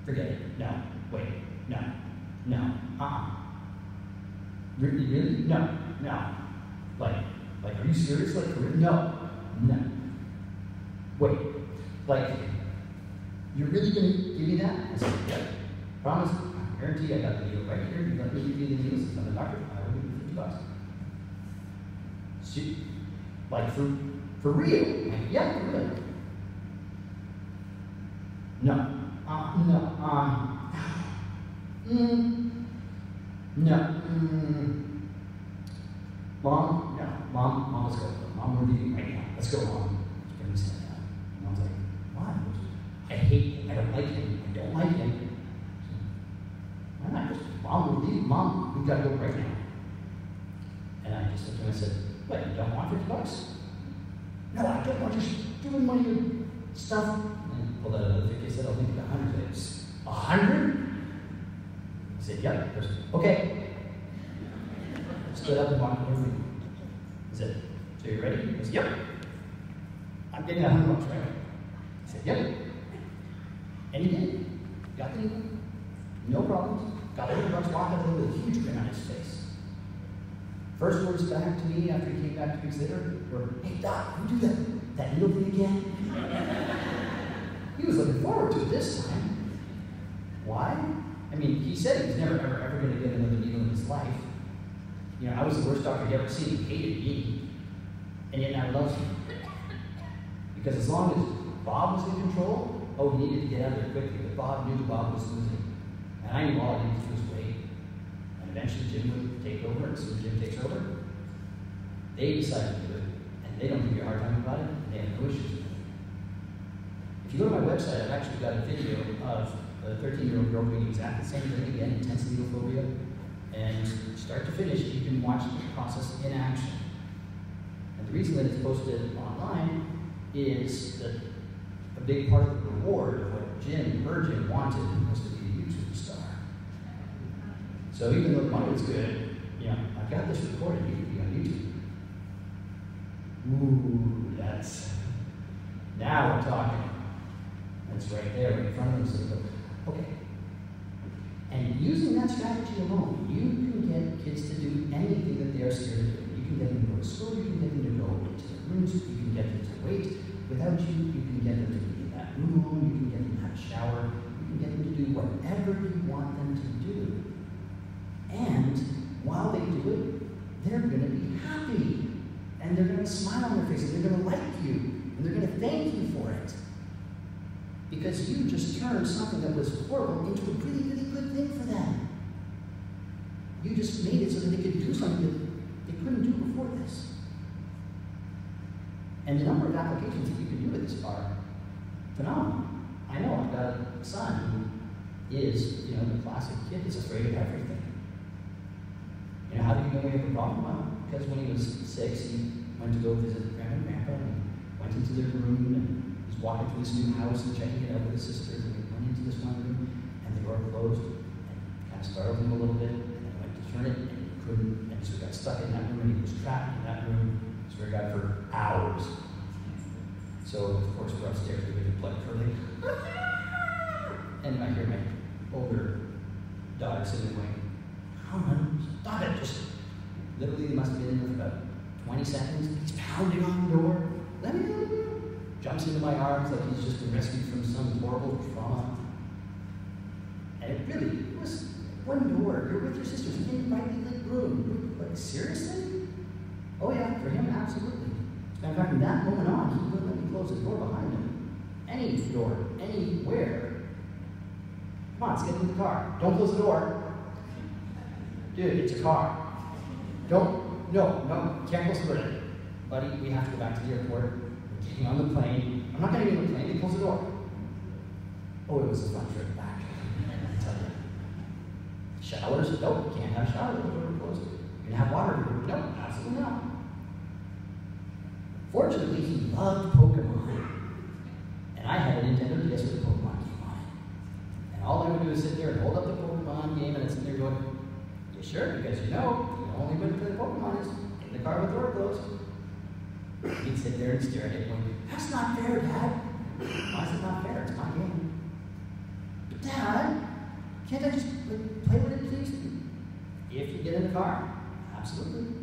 B: forget it. No, wait, no, no, uh-uh. Really, really? No, no. Like, like, are you serious? Like? No. No. Wait. Like, you're really gonna give me that? I said, yeah. Promise. I guarantee I got the deal right here. You let me give you the needles. I'm the doctor. I will give you fifty bucks. She, like for for real? Yeah, for real. No. Uh, no. Um. Mm, no. Mm, Mom, no. Mom, Mom, let's go. Mom, we're leaving right now. Let's go, Mom. Let's bring this thing down. And I was like, why? I hate him. I don't like him. I don't like him. Why not? Just, Mom, we're. Mom, we've got to go right now. And I just looked at him and said, what, you don't want 50 bucks? No, I don't want just doing money and stuff. And pulled out another 50. I said, I'll make it a 100. It's a 100? He said, yep. Goes, okay. Stood up and walked over. He said, so you ready? He goes, yep. I'm getting a 100 bucks right away. He said, yep. He did. Got the deal. No problems. Got the 100 bucks, walked with a huge grin on his face. First words back to me after he came back two weeks later were, hey Doc, you do that, that needle thing again? he was looking forward to it this time. Why? I mean, he said he was never, ever, ever going to get another needle in his life. You know, I was the worst doctor he'd ever seen. He hated me. And yet he loves me. Because as long as Bob was in control, oh, he needed to get out of there quickly. But Bob knew Bob was losing. And I knew all I needed to do was wait. And eventually Jim would take over, and so Jim takes over. They decided to do it, and they don't give you a hard time about it, and they have no issues with it. If you go to my website, I've actually got a video of a 13 year old girl doing exactly the same thing again, intense needle phobia. And start to finish, you can watch the process in action. And the reason that it's posted online is that big part of the reward of what Jim, Jim, wanted was to be a YouTube star. So even though the money was good, you know, I've got this recorded, you can be on YouTube. Ooh, that's, now we're talking. That's right there in front of them. So, Okay. And using that strategy alone, you can get kids to do anything that they're scared of doing. You can get them to go to school, you can get them to go into their rooms, you can get them to wait without you, you can get them to you can get them to have a shower, you can get them to do whatever you want them to do. And while they do it, they're going to be happy. And they're going to smile on their face, and they're going to like you, and they're going to thank you for it. Because you just turned something that was horrible into a really, really good thing for them. You just made it so that they could do something that they couldn't do before this. And the number of applications that you can do with this are phenomenal. I know I've got a son who is, you know, the classic kid that's afraid of everything. You know, how do you know we have a problem? Well, because when he was six, he went to go visit grandma and grandpa and went into their room and was walking through this new house and checking it out with his sisters and went into this one room and the door closed and kind of startled him a little bit and then went to turn it and he couldn't and so he got stuck in that room and he was trapped in that room. So he got for hours. So of course we're upstairs, we get blood curdling. And I hear my older daughter sitting on, stop it. Just literally they must have been in about 20 seconds. He's pounding on the door. Let me in. Jumps into my arms like he's just been rescued from some horrible trauma. And it really was one door. You're with your sisters in a brightly lit room. Like, seriously? Oh yeah, for him, absolutely. In fact, from that moment on, he wouldn't let me close the door behind him. Any door, anywhere. Come on, let's get in the car. Don't close the door. Dude, it's a car. Don't, no, no, can't close the door. Buddy, we have to go back to the airport. We're getting on the plane. I'm not getting on the plane, they close the door. Oh, it was a fun trip back. Showers? Nope, can't have showers. Door closed. You can have water? Nope, absolutely not. Fortunately, he loved Pokemon. And I had a Nintendo DS with a Pokemon game on it. And all I would do is sit there and hold up the Pokemon game and I'd sit there going, You sure? Because you know, the only way to play the Pokemon is in the car with the door closed. He'd sit there and stare at it going, That's not fair, Dad. Why is it not fair? It's my game. But Dad, can't I just play with it, please? If you get in the car, absolutely.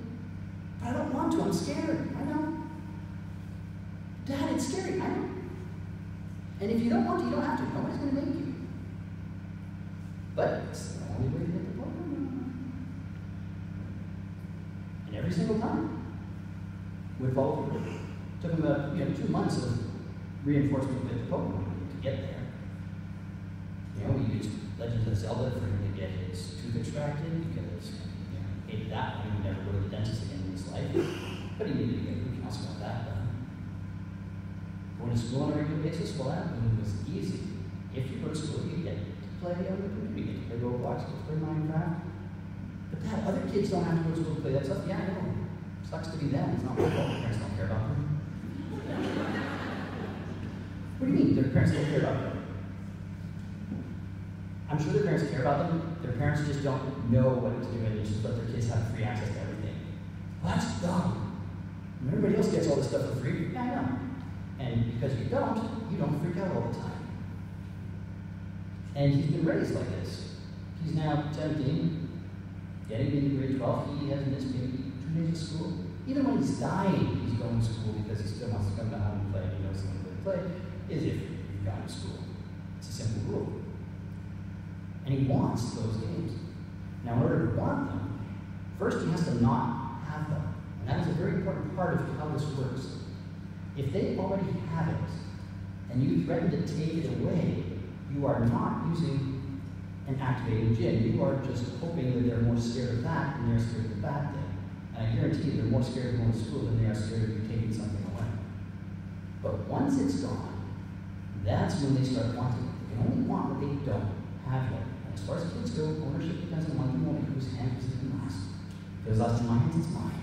B: But I don't want to, I'm scared. I know. Dad, it's scary, I know. And if you don't want to, you don't have to. Nobody's going to make you. But it's the only way to get the program. And every single time, we follow through. Took him about uh, you know two months of reinforcement with the Pokemon to get there. You know, we used Legends of Zelda for him to get his tooth extracted because you know, hated that one. He would never go to the dentist again in his life. But he needed to get root canals and all that done. Going to school on a regular basis, well, that one was easy. If you go to school, you get to play the computer, you get to play Roblox, you get to play Minecraft. But that other kids don't have to go to school to play that stuff. Yeah, I know. Sucks to be them. It's not my fault. Their parents don't care about them. what do you mean? Their parents don't care about them? I'm sure their parents care about them. Their parents just don't know what to do and they just let their kids have free access to everything. Well, that's dumb. And everybody else gets all this stuff for free. Yeah, I know. And because you don't, you don't freak out all the time. And he's been raised like this. He's now 17, getting into grade 12. He hasn't missed maybe two days of school. Even when he's dying, he's going to school because he still wants to come down and play. He knows he's going to play, is if you've gone to school. It's a simple rule. And he wants those games. Now, in order to want them, first he has to not have them. And that is a very important part of how this works. If they already have it, and you threaten to take it away, you are not using an activating Jim. You are just hoping that they're more scared of that than they're scared of the bad thing. And I guarantee you they're more scared of going to school than they are scared of you taking something away. But once it's gone, that's when they start wanting it. They can only want what they don't have yet. As far as kids go, ownership depends on one thing only whose hand is in last. If it's last in my hands, it's mine.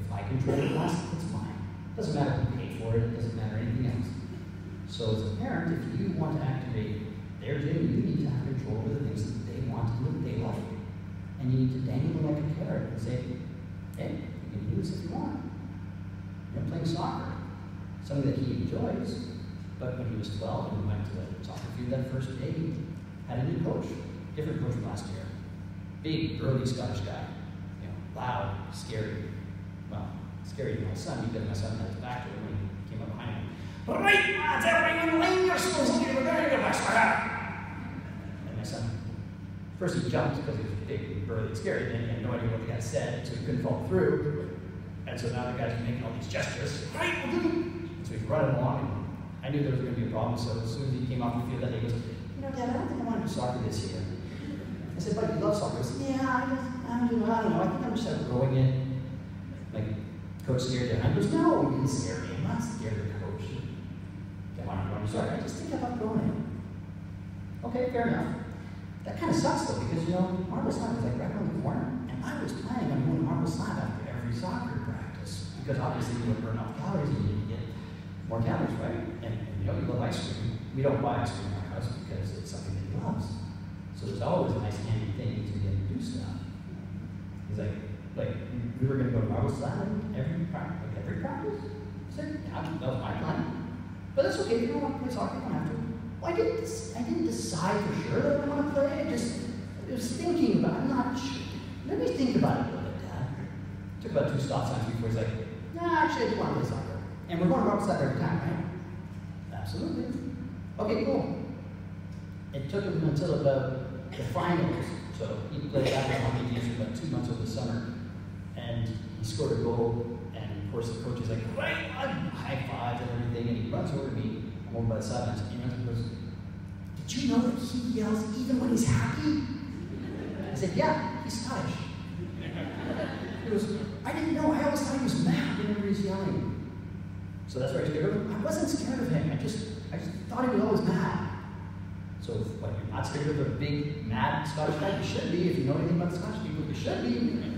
B: If I control it last, it's mine. It Doesn't matter who it, doesn't matter anything else. So as a parent, if you want to activate their Jim, you need to have control over the things that they want and that they like. And you need to dangle like a carrot and say, hey, you can do this if you want. You're playing soccer, something that he enjoys, but when he was 12 and went to the soccer field that first day, he had a new coach, different coach last year. Big, burly Scottish guy, you know, loud, scary. Well, scary to my son because my son had his back to when he came up behind him. All right, lads, everybody in the lane, you're supposed to be the guy to And my um, son, first he jumped because he was big and burly and scary, and he had no idea what the guy said, so he couldn't follow through. And so now the guy's making all these gestures. Right, we'll do it. And so he's running along, and I knew there was going to be a problem, so as soon as he came off the field that day, he goes, You know, Dad, I don't think I want to do soccer this year. I said, But you love soccer. He said, Yeah, I, just, I'm I don't know, I think I'm just outgrowing it. Like, coach scared you. I goes, No, you didn't scare me. I'm not scared of the coach. Come on, I'm sorry. I just think I'm. Okay, fair enough. That kind of sucks though, because you know, Marble Slab was like right around the corner, and I was planning on going to Marble Slab after every soccer practice, because obviously you would burn off calories and you need to get more calories, right? And, and you know, you love ice cream. We don't buy ice cream in our house because it's something that he loves. So there's always a nice handy thing to get to do stuff. He's like, like we were gonna go to Marble Slab every practice, like every practice. I said, yeah, that was my plan. But that's okay, if you don't want to play soccer, you don't have to. Well, I didn't, I didn't decide for sure that I want to play. I just I was thinking about it. I'm not sure. Let me think about it a little bit, Dad. Took about two stop signs before he's like, nah, actually, I do want to play soccer. And we're going to Marble soccer every time, right? Absolutely. Okay, cool. It took him until about the finals. So he played back in for about two months over the summer. And he scored a goal. Of course, the coach is like, right, high fives and everything. And he runs over to me. I'm over by the sidelines. He runs and goes, Did you know that he yells even when he's happy? I said, Yeah, he's Scottish. He goes, I didn't know. I always thought he was mad whenever he's yelling. So that's why I was scared of him. I wasn't scared of him. I just, I just thought he was always mad. So, what, you're not scared of a big, mad Scottish guy? You should be. If you know anything about Scottish people, you should be.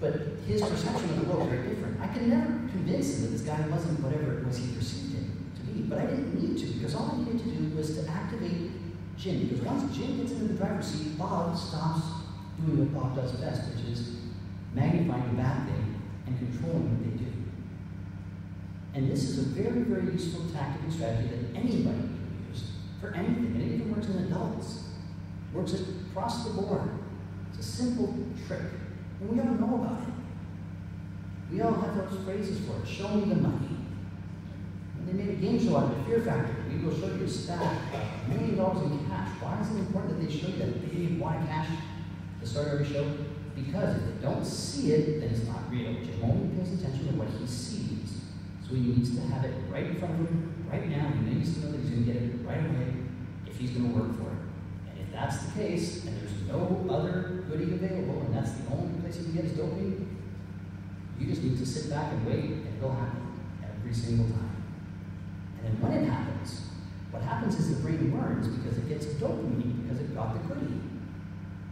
B: But his perception of the world was very different. I could never convince him that this guy wasn't whatever it was he perceived him to be. But I didn't need to, because all I needed to do was to activate Jim. Because once Jim gets into the driver's seat, Bob stops doing what Bob does best, which is magnifying the bad thing and controlling what they do. And this is a very, very useful tactic and strategy that anybody can use for anything. And it even works in adults. Works across the board. It's a simple trick. And we all know about it. We all have those phrases for it. Show me the money. And they made a game show out of it, Fear Factor. We will show you a stack a million dollars in cash. Why is it important that they show you that big of cash at the start of every show? Because if they don't see it, then it's not real. Jim only pays attention to what he sees. So he needs to have it right in front of him, right now. He needs to know that he's going to get it right away if he's going to work for it. That's the case, and there's no other goodie available, and that's the only place you can get his dopamine, you just need to sit back and wait, and it'll happen every single time. And then when it happens, what happens is the brain learns because it gets dopamine because it got the goodie.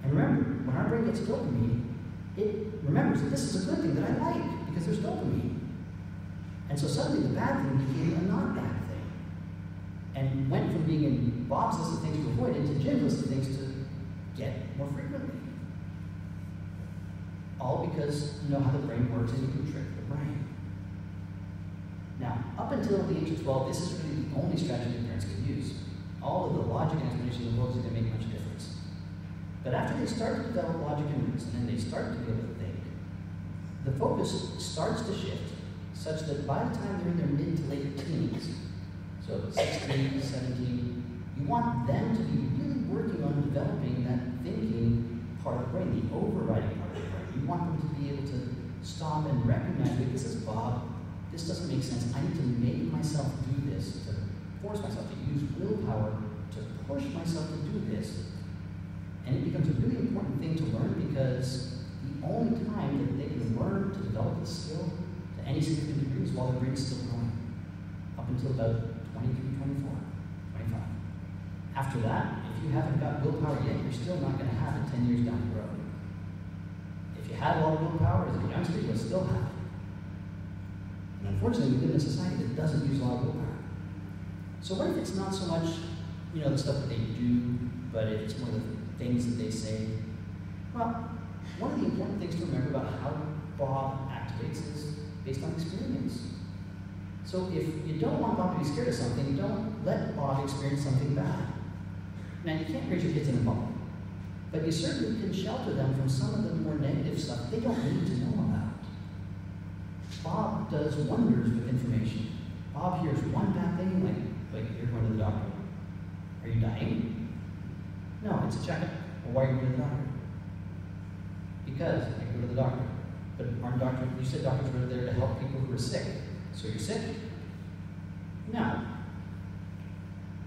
B: And remember, when our brain gets dopamine, it remembers that this is a good thing that I like because there's dopamine. And so suddenly the bad thing became a not bad thing. And went from being in Bob's list of things to avoid into Jim's list of things to get more frequently. All because you know how the brain works and you can trick the brain. Now, up until the age of 12, this is really the only strategy parents can use. All of the logic and explanation in the world is going to make much difference. But after they start to develop logic and reason and they start to be able to think, the focus starts to shift such that by the time they're in their mid to late teens, so 16, 17, you want them to be really working on developing that thinking part of the brain, the overriding part of the brain. You want them to be able to stop and recognize, wait, this is Bob. This doesn't make sense. I need to make myself do this, to force myself to use willpower to push myself to do this. And it becomes a really important thing to learn because the only time that they can learn to develop this skill to any significant degree is while their brain's still growing, up until about 23, 24, 25. After that, if you haven't got willpower yet, you're still not going to have it 10 years down the road. If you had a lot of willpower as a youngster, you'll still have it. And unfortunately, we live in a society that doesn't use a lot of willpower. So what if it's not so much, you know, the stuff that they do, but it's more the things that they say? Well, one of the important things to remember about how Bob activates is based on experience. So if you don't want Bob to be scared of something, don't let Bob experience something bad. Now, you can't raise your kids in a bubble, but you certainly can shelter them from some of the more negative stuff they don't need to know about. Bob does wonders with information. Bob hears one bad thing, like, like you're going to the doctor. Are you dying? No, it's a checkup. Well, why are you going to the doctor? Because I go to the doctor. But aren't doctors, you said doctors were there to help people who are sick. So you're sick? No.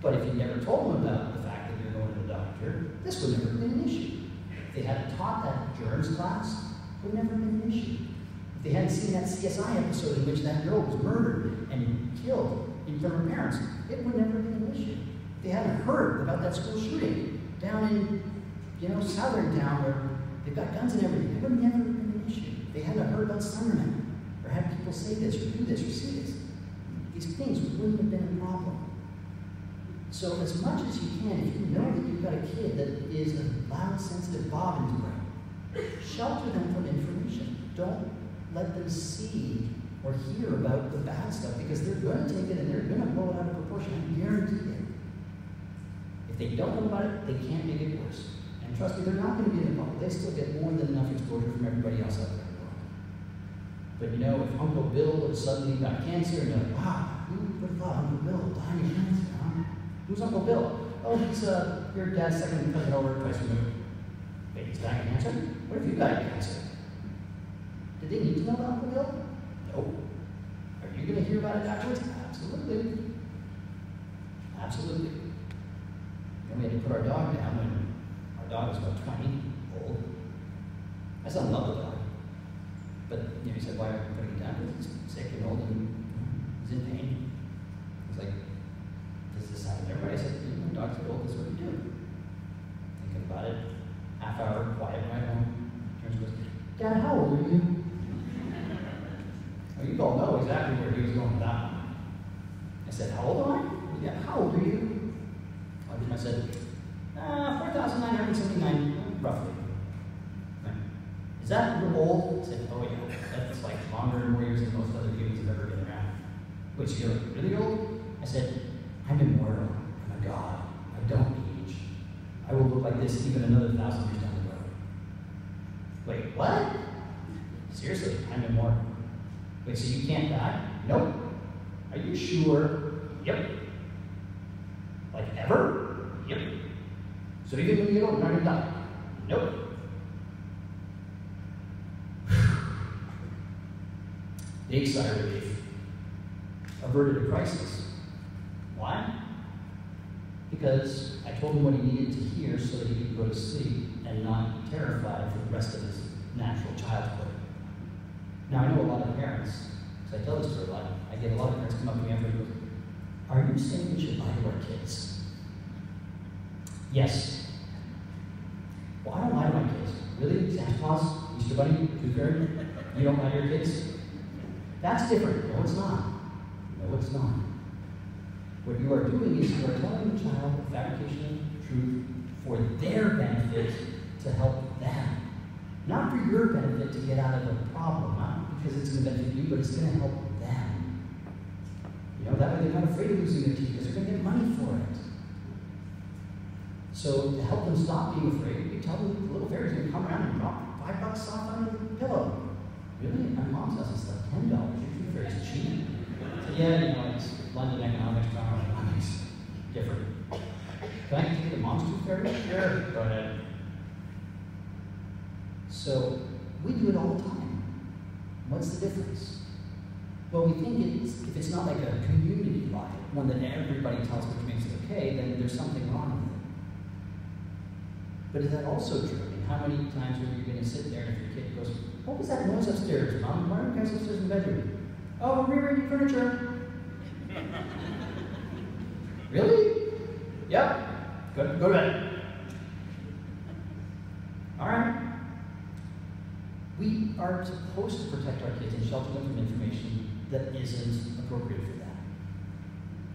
B: But if you never told them about the fact this would never have been an issue. If they hadn't taught that germs class, it would never have been an issue. If they hadn't seen that CSI episode in which that girl was murdered and killed in front of her parents, it would never have been an issue. If they hadn't heard about that school shooting down in, you know, southern town where they've got guns and everything, it would never have been an issue. If they hadn't heard about Summerman, or had people say this, or do this, or see this, these things wouldn't have been a problem. So as much as you can, if you know that you've got a kid that is a loud, sensitive bob in the brain, shelter them from information. Don't let them see or hear about the bad stuff because they're going to take it and they're going to blow it out of proportion. I guarantee it. If they don't know about it, they can't make it worse. And trust me, they're not going to be in the bubble. They still get more than enough exposure from everybody else out there in the world. But you know, if Uncle Bill suddenly got cancer and you're like, wow, who would have thought Uncle Bill dying of cancer? Who's Uncle Bill? Oh, he's uh, your dad's second cousin over twice removed. Wait, he's dying of cancer? What if you died of cancer? Did they need to know about Uncle Bill? No. Are you going to hear about it afterwards? Absolutely. Absolutely. Then we had to put our dog down when our dog was about 20, old. My son loved the dog. But you know, he said, why are we putting him down? Because he's sick and old and he's in pain. To everybody? Said, you know, dogs are old, this is what we do. Thinking about it, half hour, quiet ride home. Turns goes, Dad, how old are you? Oh, you all know exactly where he was going with that one. I said, how old am I? Yeah, how old are you? I said, uh, 4,979, roughly. Is that old? I said, oh yeah, that's like longer and more years than most other humans have ever been around. Which, you're really old? I said, I'm immortal. I'm a god. I don't age. I will look like this even another thousand years down the road. Wait, what? Seriously, I know more. Wait, so you can't die? Nope. Are you sure? Yep. Like ever? Yep. So even when you're not gonna die? Nope. Big sigh of relief. Averted a crisis. Because I told him what he needed to hear so that he could go to sleep and not be terrified for the rest of his natural childhood. Now, I know a lot of parents, because I tell this to a lot, I get a lot of parents come up to me and go, Are you saying we should lie to our kids? Yes. Well, I don't lie to my kids. Really? Santa Claus? Easter Bunny? Tooth Fairy? You don't lie to your kids? That's different. No, it's not. No, it's not. What you are doing is you are telling the child fabrication of truth for their benefit to help them. Not for your benefit to get out of a problem, not because it's going to benefit you, but it's going to help them. You know, that way they're not afraid of losing their teeth because they're going to get money for it. So to help them stop being afraid, you tell them the little going to come around and drop five bucks off on your pillow. Really? My mom's house is like ten dollars. Tooth fairy's cheap. So yeah, you know, it's London economics, economics, different. Can I take the mom's tooth fairy? Sure. Go ahead. So we do it all the time. What's the difference? Well, we think it's, if it's not like a community lie, one that everybody tells which makes it okay, then there's something wrong with it. But is that also true? I mean, how many times are you going to sit there and if your kid goes, What was that noise upstairs, Mom? Why are you guys upstairs in the bedroom? Oh, we're rearranging furniture. really? Yep. Go, go to bed. All right. We are supposed to protect our kids and shelter them from information that isn't appropriate for that.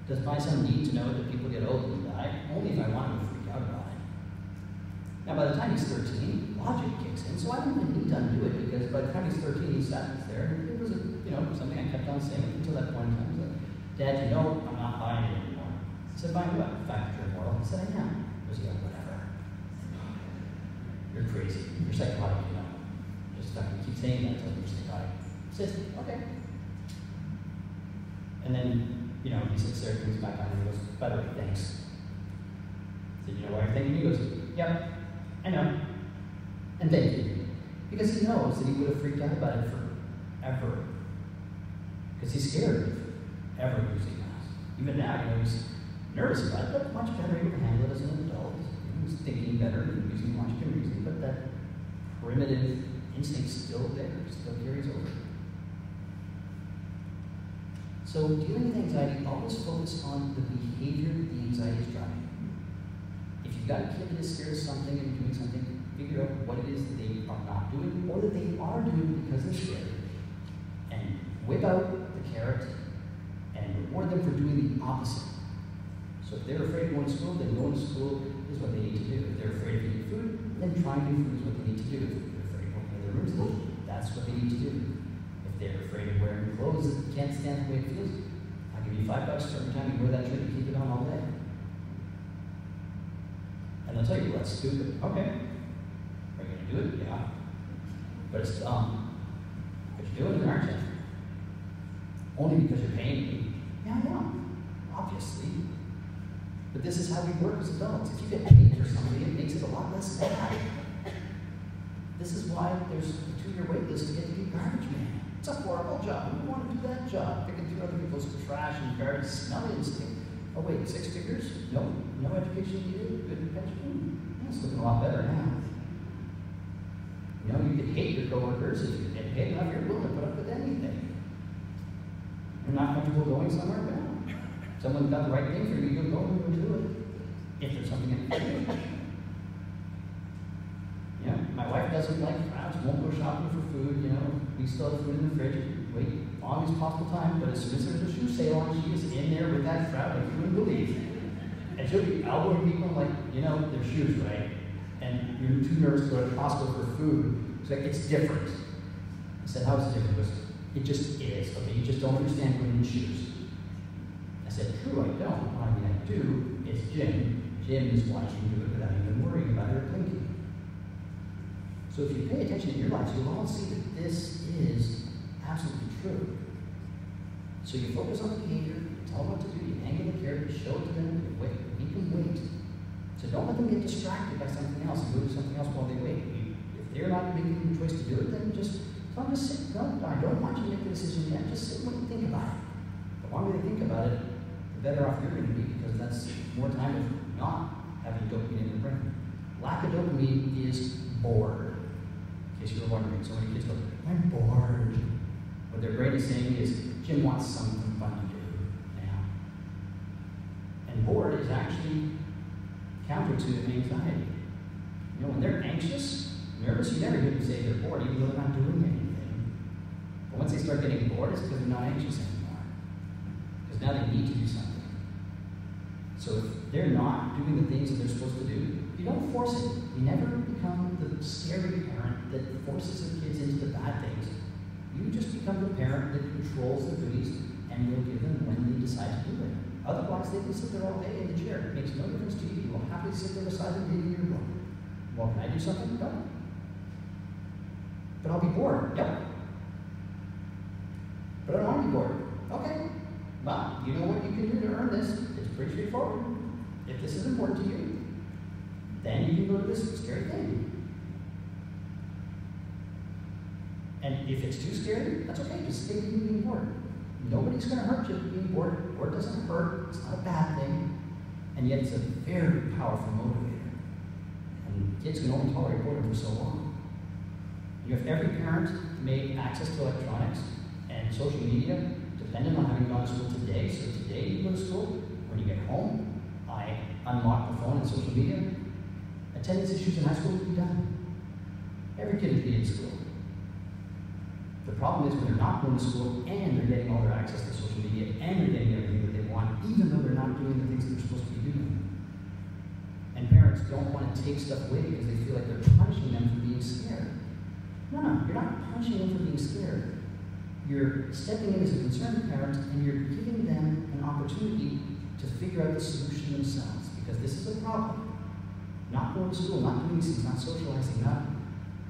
B: Does my son need to know that people get old and die? Only if I want him to freak out about it. Now, by the time he's 13, logic kicks in, so I don't even need to undo it because by the time he's 13, he's sat there you know, something I kept on saying until that point in time. Like, Dad, you know, I'm not buying it anymore. I said, buying what? The fact that you're immoral. He said, I am. I was like, whatever. You're crazy. You're psychotic, you know. Just fucking keep saying that until you're psychotic. He says, okay. And then, you know, he sits there, comes back on, and he goes, by the way, thanks. I said, you know why you're thanking me? He goes, yep, I know. And thank you. Because he knows that he would have freaked out about it forever. Because he's scared of ever using us. Even now, you know, he's nervous about it, but much better able to handle it as an adult. He's thinking better and using logic and reasoning, but that primitive instinct's still there, still carries over. So dealing with anxiety, always focus on the behavior that the anxiety is driving. If you've got a kid that is scared of something and doing something, figure out what it is that they are not doing or that they are doing because they're scared. And whip out and reward them for doing the opposite. So if they're afraid of going to school, then going to school is what they need to do. If they're afraid of eating food, then trying new food is what they need to do. If they're afraid of going to their rooms, then that's what they need to do. If they're afraid of wearing clothes that can't stand the way it feels, I'll give you five bucks every time you wear that shirt and keep it on all day. And they'll tell you, well, that's stupid. Okay. Are you going to do it? Yeah. But it's dumb. But you're doing it, aren't you? Only because you're paying me. Yeah, I am. Obviously. But this is how we work as adults. If you get paid for something, it makes it a lot less bad. This is why there's a two-year wait list to get to be garbage man. It's a horrible job. Who would want to do that job? Picking through other people's trash and garbage, smelly and stink. Oh wait, six figures? No, no education needed. Good pension. That's looking a lot better now. You know, you can hate your coworkers if you get paid enough. You're willing to put up with anything. You're not comfortable going somewhere? Well, someone's got the right thing for you. You'll go and do it. If there's something in it. Yeah, my wife doesn't like crowds, won't go shopping for food, you know. We still have food in the fridge, wait longest possible time, but as soon as there's a shoe sale on, she is in there with that crowd like you wouldn't believe. And she'll be elbowing people like, you know, their shoes, right? And you're too nervous to go to Costco for food. It's like, it's different. I said, how is it different? It just is, okay? You just don't understand women's shoes. I said, true, I don't. I mean, I do. It's Jim. Jim is watching you do it without even worrying about her blinking. So if you pay attention in your lives, you'll all see that this is absolutely true. So you focus on the behavior, tell them what to do, you angle the carrot, you show it to them, you wait, make them wait. So don't let them get distracted by something else and go do something else while they wait. If they're not making the choice to do it, then just them to sit. No, I don't want you to make the decision yet. Just sit and think about it. The longer they think about it, the better off you're going to be because that's more time of not having dopamine in your brain. Lack of dopamine is bored. In case you were wondering, so many kids go, I'm bored. What their brain is saying is, Jim wants something fun to do now. And bored is actually counter to anxiety. You know, when they're anxious, nervous, you never hear them say they're bored, even though they're not doing anything. Once they start getting bored, it's because they're not anxious anymore. Because now they need to do something. So if they're not doing the things that they're supposed to do, you don't force it. You never become the scary parent that forces the kids into the bad things. You just become the parent that controls the duties and will give them when they decide to do it. Otherwise, they can sit there all day in the chair. It makes no difference to you. You will happily sit there beside them reading your book. Well, can I do something? No. But I'll be bored. Yep. But I don't want to be bored. Okay. Well, you know what you can do to earn this. It's pretty straightforward. If this is important to you, then you can go to this scary thing. And if it's too scary, that's okay. Just stay being bored. Nobody's going to hurt you being bored. Bored doesn't hurt. It's not a bad thing. And yet it's a very powerful motivator. And kids can only tolerate boredom for so long. You have every parent made access to electronics and social media dependent on having gone to school today. So today you go to school. When you get home, I unlock the phone and social media. Attendance issues in high school will be done. Every kid will be in school. The problem is when they're not going to school and they're getting all their access to social media and they're getting everything that they want, even though they're not doing the things that they're supposed to be doing. And parents don't want to take stuff away because they feel like they're punishing them for being scared. No, no, you're not punishing them for being scared. You're stepping in as a concerned parent and you're giving them an opportunity to figure out the solution themselves because this is a problem. Not going to school, not doing these things, not socializing, not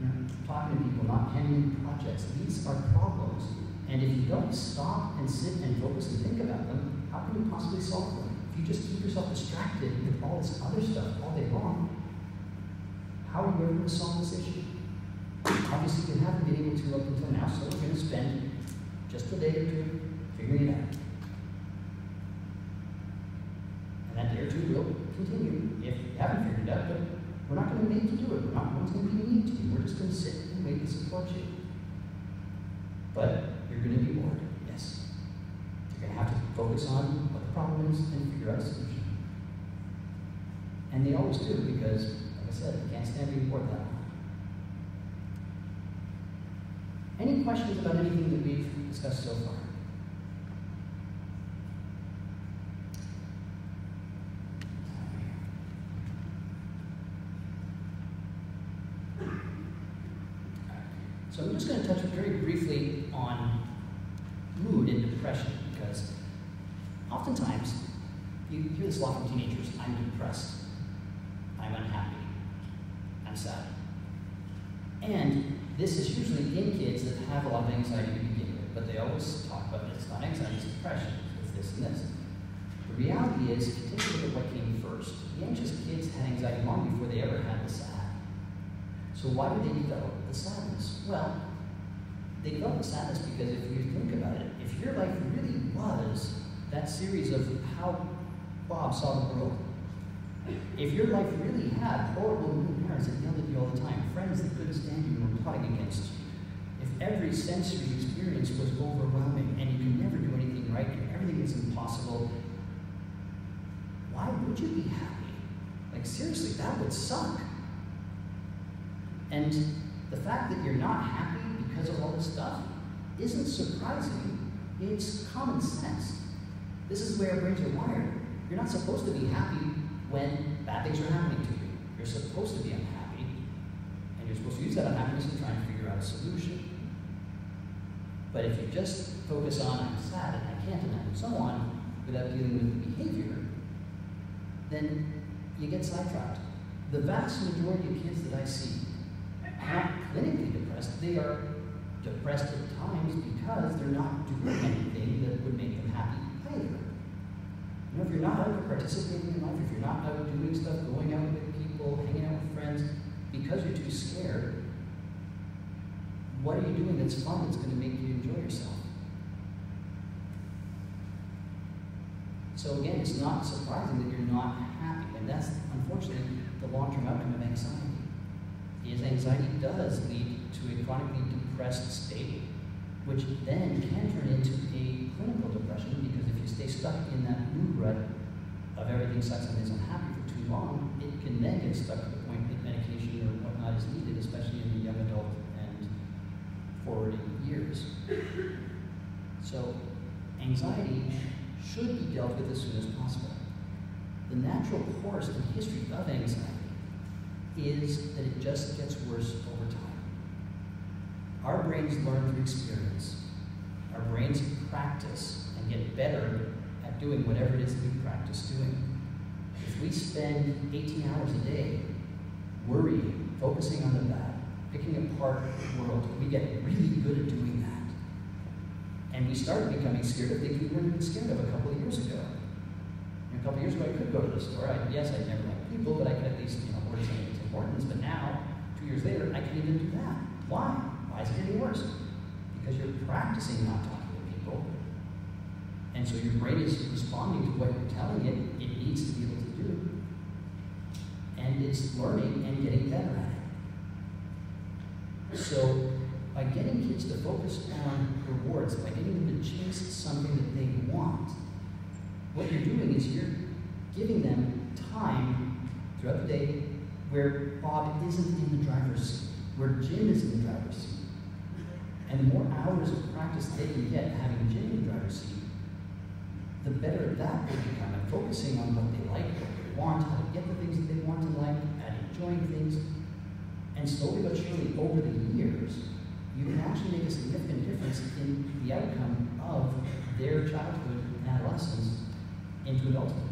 B: you know, talking to people, not handling projects. These are problems. And if you don't stop and sit and focus and think about them, how can you possibly solve them? If you just keep yourself distracted with all this other stuff all day long, how are you ever going to solve this issue? Obviously, you haven't been able to up until now, so we're going to spend just a day or two figuring it out. And that day or two will continue if you haven't figured it out, but we're not going to make you do it. We're not one's going to be mean to you. We're just going to sit and wait and support you. But you're going to be bored, yes. You're going to have to focus on what the problem is and figure out a solution. And they always do because, like I said, you can't stand being bored that long. Any questions about anything that we've discussed so far? So I'm just going to touch very briefly on mood and depression because oftentimes you hear this a lot from teenagers I'm depressed, I'm unhappy, I'm sad. And this is usually in kids that have a lot of anxiety to begin with, but they always talk about it's not anxiety, it's depression, it's this and this. The reality is, if you take a look at what came first, the anxious kids had anxiety long before they ever had the sad. So why did they develop the sadness? Well, they developed the sadness because if you think about it, if your life really was that series of how Bob saw the world, if your life really had horrible mean parents that yelled at you all the time, friends that couldn't stand you and were plotting against you, if every sensory experience was overwhelming and you could never do anything right and everything is impossible, why would you be happy? Like, seriously, that would suck. And the fact that you're not happy because of all this stuff isn't surprising, it's common sense. This is our brains are wired. You're not supposed to be happy when bad things are happening to you. You're supposed to be unhappy, and you're supposed to use that unhappiness to try and figure out a solution. But if you just focus on, I'm sad and I can't and so on, without dealing with the behavior, then you get sidetracked. The vast majority of kids that I see are not clinically depressed, they are depressed at times because they're not doing anything that would make them happy. If you're not out participating in life, if you're not out doing stuff, going out with people, hanging out with friends, because you're too scared, what are you doing that's fun that's going to make you enjoy yourself? So again, it's not surprising that you're not happy, and that's unfortunately the long-term outcome of anxiety. Is anxiety does lead to a chronically depressed state, which then can turn into a clinical depression because if you stay stuck in that mood rut of everything sucks and is unhappy for too long, it can then get stuck to the point that medication or whatnot is needed, especially in the young adult and forwarding years. So anxiety should be dealt with as soon as possible. The natural course and history of anxiety is that it just gets worse. Our brains learn through experience. Our brains practice and get better at doing whatever it is that we practice doing. If we spend 18 hours a day worrying, focusing on the bad, picking apart the world, we get really good at doing that. And we started becoming scared of things we weren't even scared of a couple of years ago. And a couple of years ago, I could go to the store. I, yes, I never liked people, but I could at least, you know, order something that's importance. But now, two years later, I can't even do that. Why? Why is it getting worse? Because you're practicing not talking to people. And so your brain is responding to what you're telling it it needs to be able to do. And it's learning and getting better at it. So by getting kids to focus on rewards, by getting them to chase something that they want, what you're doing is you're giving them time throughout the day where Bob isn't in the driver's seat, where Jim is in the driver's seat. And the more hours of practice they can get having in the driver's seat, the better that will become at focusing on what they like, what they want, how to get the things that they want in life, at enjoying things. And slowly but surely, over the years, you can actually make a significant difference in the outcome of their childhood and adolescence into adulthood.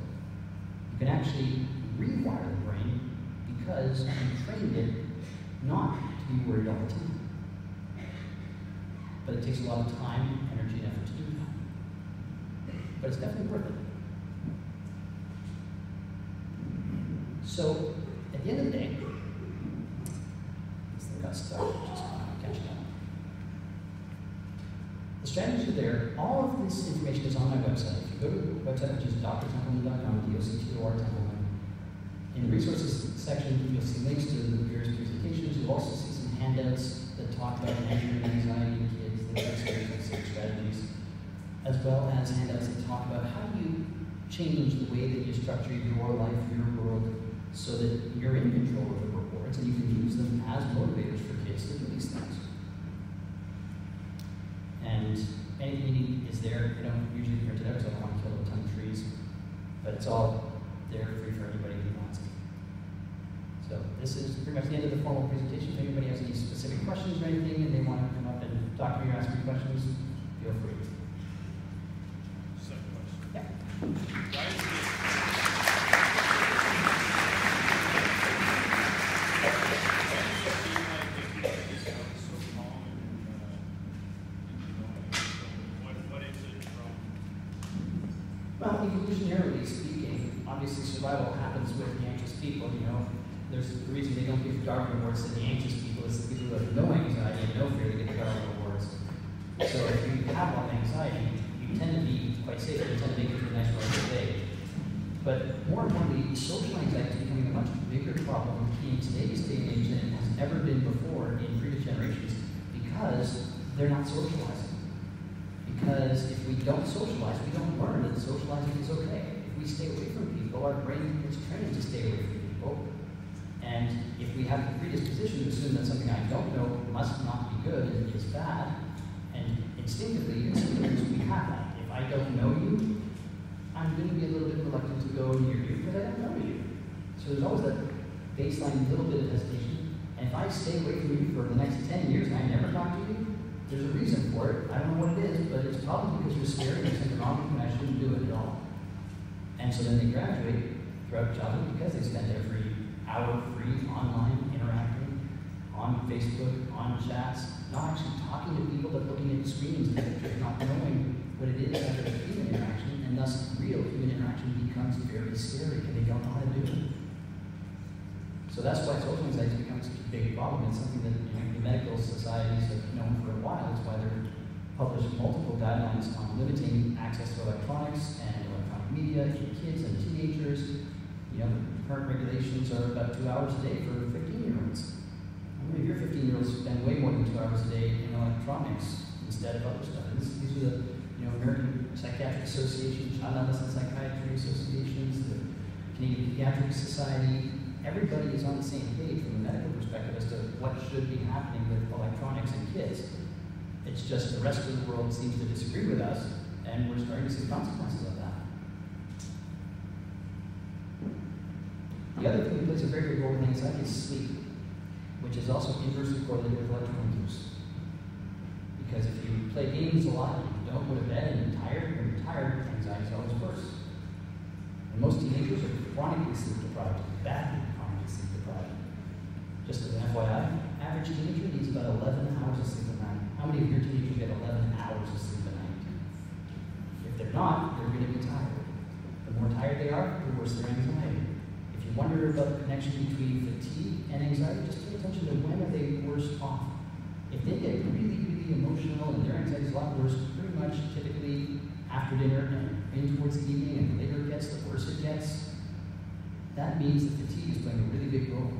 B: You can actually rewire the brain because you trained it not to be worried all the time. But it takes a lot of time, energy, and effort to do that. But it's definitely worth it. So, at the end of the day, this thing just catching up. The strategies are there. All of this information is on my website. If you go to the website, which is drtempleman.com, D-O-C-T-O-R Templeman, in the resources section, you'll see links to the various presentations. You'll also see some handouts that talk about measuring anxiety the strategies, as well as handouts that talk about how you change the way that you structure your life, your world, so that you're in control of the rewards and you can use them as motivators for kids to do these things. And anything you need is there. You don't usually print it out because I don't want to kill a ton of trees, but it's all there free for anybody who wants it. So this is pretty much the end of the formal presentation. If anybody has any specific questions or anything and they want to come up and talk to ask me questions, feel free.
C: Second question.
B: Yeah.
C: Why is?
B: Well, evolutionarily speaking, obviously survival happens with the anxious people, you know. There's the reason they don't give Darwin awards to the anxious people is the people who have no anxiety and no fear to get the Darwin awards. So if you have a lot of anxiety, you tend to be quite safe, you tend to make it through a nice run of the day. But more importantly, social anxiety is becoming a much bigger problem in today's day and age than it has ever been before in previous generations because they're not socializing. Because if we don't socialize, we don't learn that socializing is okay. If we stay away from people, our brain is trained to stay away from people. And if we have the predisposition to assume that something I don't know must not be good and is bad, and instinctively, we have that. If I don't know you, I'm going to be a little bit reluctant to go near you because I don't know you. So there's always that baseline little bit of hesitation. And if I stay away from you for the next 10 years and I never talk to you, there's a reason for it. I don't know what it is, but it's probably because you're scared and something wrong and I shouldn't do it at all. And so then they graduate throughout childhood because they spend every hour free online interacting on Facebook, on chats, not actually talking to people, but looking at screens and not knowing what it is after human interaction, and thus real human interaction becomes very scary and they don't know how to do it. So that's why social anxiety becomes such a big problem. It's something that you know, the medical societies have known for a while. It's why they're published multiple guidelines on limiting access to electronics and electronic media to kids and teenagers. You know, the current regulations are about two hours a day for 15-year-olds. How many of your 15-year-olds spend way more than two hours a day in electronics instead of other stuff? These are the you know, American Psychiatric Association, Child Adolescent Psychiatry Associations, the Canadian Pediatric Society, everybody is on the same page from a medical perspective as to what should be happening with electronics and kids. It's just the rest of the world seems to disagree with us, and we're starting to see consequences of that. The other thing that plays a very big role in anxiety is sleep, which is also inversely correlated with electronic use. Because if you play games a lot, and you don't go to bed and you're tired, when you're tired, anxiety is always worse. And most teenagers are chronically sleep deprived, badly just as an FYI, average teenager needs about 11 hours of sleep a night. How many of your teenagers get 11 hours of sleep a night? If they're not, they're going to be tired. The more tired they are, the worse their anxiety. If you wonder about the connection between fatigue and anxiety, just pay attention to when are they worse off. If they get really, really emotional and their anxiety is a lot worse, pretty much typically after dinner and in towards the evening, and the later it gets, the worse it gets. That means that fatigue is playing a really big role.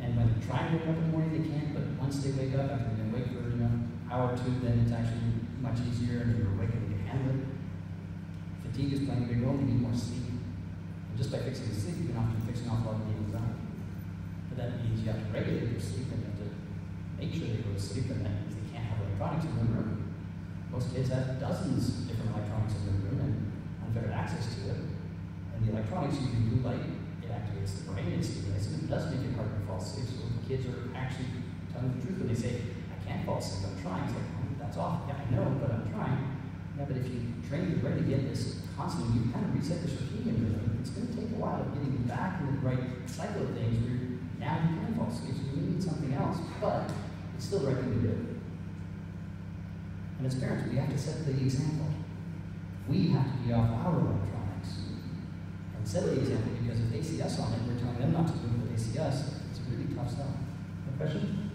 B: And when they try to wake up in the morning, they can't, but once they wake up, after they wake for you know, an hour or two, then it's actually much easier and you're awake and you can handle it. Fatigue is playing a big role, they need more sleep. And just by fixing the sleep, you can often fixing off a lot of the anxiety. But that means you have to regulate your sleep and you have to make sure they go to sleep, and that means they can't have electronics in their room. Most kids have dozens of different electronics in their room and unfettered access to it. And the electronics you can do light activates the brain, it stimulates it, does make it hard to fall asleep. So the kids are actually telling the truth when they say, I can't fall asleep, I'm trying. It's like, oh, that's awful. Yeah, I know, but I'm trying. Yeah, but if you train your brain to get this constantly, you kind of reset the circadian rhythm. It's going to take a while of getting back into the right cycle of things where now you can fall asleep, so you need something else. But it's still the right thing to do. And as parents, we have to set the example. We have to be off our own set the example because if us on it, we're telling them not to do it, but it's really tough stuff. No question?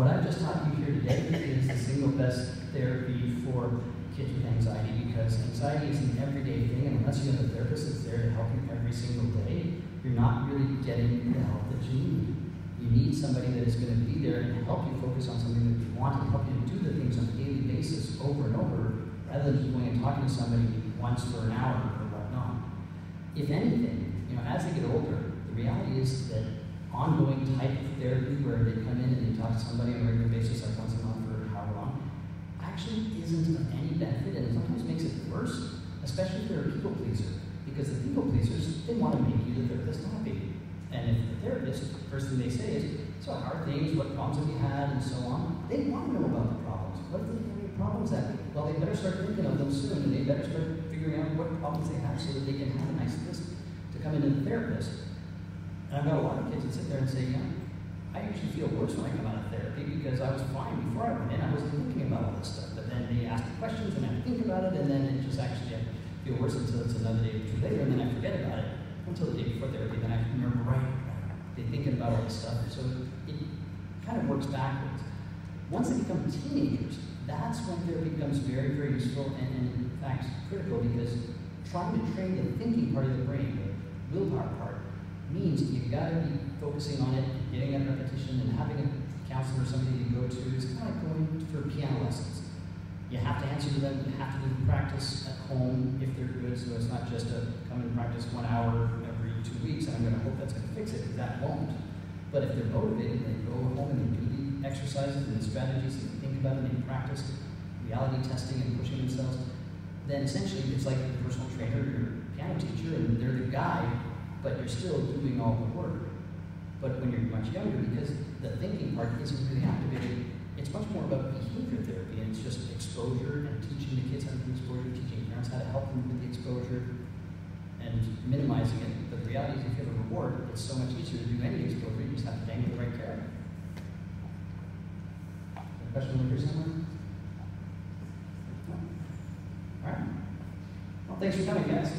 B: What I've just taught you here today is the single best therapy for kids with anxiety because anxiety is an everyday thing, and unless you have a therapist that's there to help you every single day, you're not really getting the help that you need. You need somebody that is going to be there and help you focus on something that you want and help you do the things on a daily basis over and over, rather than just going and talking to somebody once for an hour or whatnot. If anything, you know, as they get older, the reality is that ongoing type of therapy where they come in and they talk to somebody on a regular basis, like once a month or how long, actually isn't of any benefit and sometimes makes it worse, especially if they're a people pleaser. Because the people pleasers, they want to make you the therapist happy. And if the therapist, the first thing they say is, so how are things, what problems have you had, and so on, they want to know about the problems. What if they have any problems that? Well, they better start thinking of them soon, and they better start figuring out what problems they have so that they can have a nice list to come into the therapist. And I've got a lot of kids that sit there and say, yeah, I usually feel worse when I come out of therapy because I was fine before I went in. I wasn't thinking about all this stuff. But then they ask questions and I think about it, and then it just actually I feel worse until it's another day or two later, and then I forget about it until the day before therapy. Then I remember, right, they're thinking about all this stuff. So it kind of works backwards. Once they become teenagers, that's when therapy becomes very, very useful and, and in fact critical because trying to train the thinking part of the brain, the willpower part, means you've got to be focusing on it, getting that repetition, and having a counselor or somebody to go to is kind of going for piano lessons. You have to answer to them, you have to do practice at home if they're good, so it's not just a come and practice one hour every two weeks, and I'm going to hope that's going to fix it, because that won't. But if they're motivated, they go home and they do the exercises and the strategies and they think about it and they practice reality testing and pushing themselves, then essentially it's like your personal trainer, your piano teacher, and they're the guide, but you're still doing all the work. But when you're much younger, because the thinking part isn't really activated, it's much more about behavior therapy, and it's just exposure and teaching the kids how to do exposure, teaching parents how to help them with the exposure, and minimizing it. But the reality is, if you have a reward, it's so much easier to do any exposure. You just have to dangle the right carrot. Question over here somewhere? No? All right. Well, thanks for coming, guys.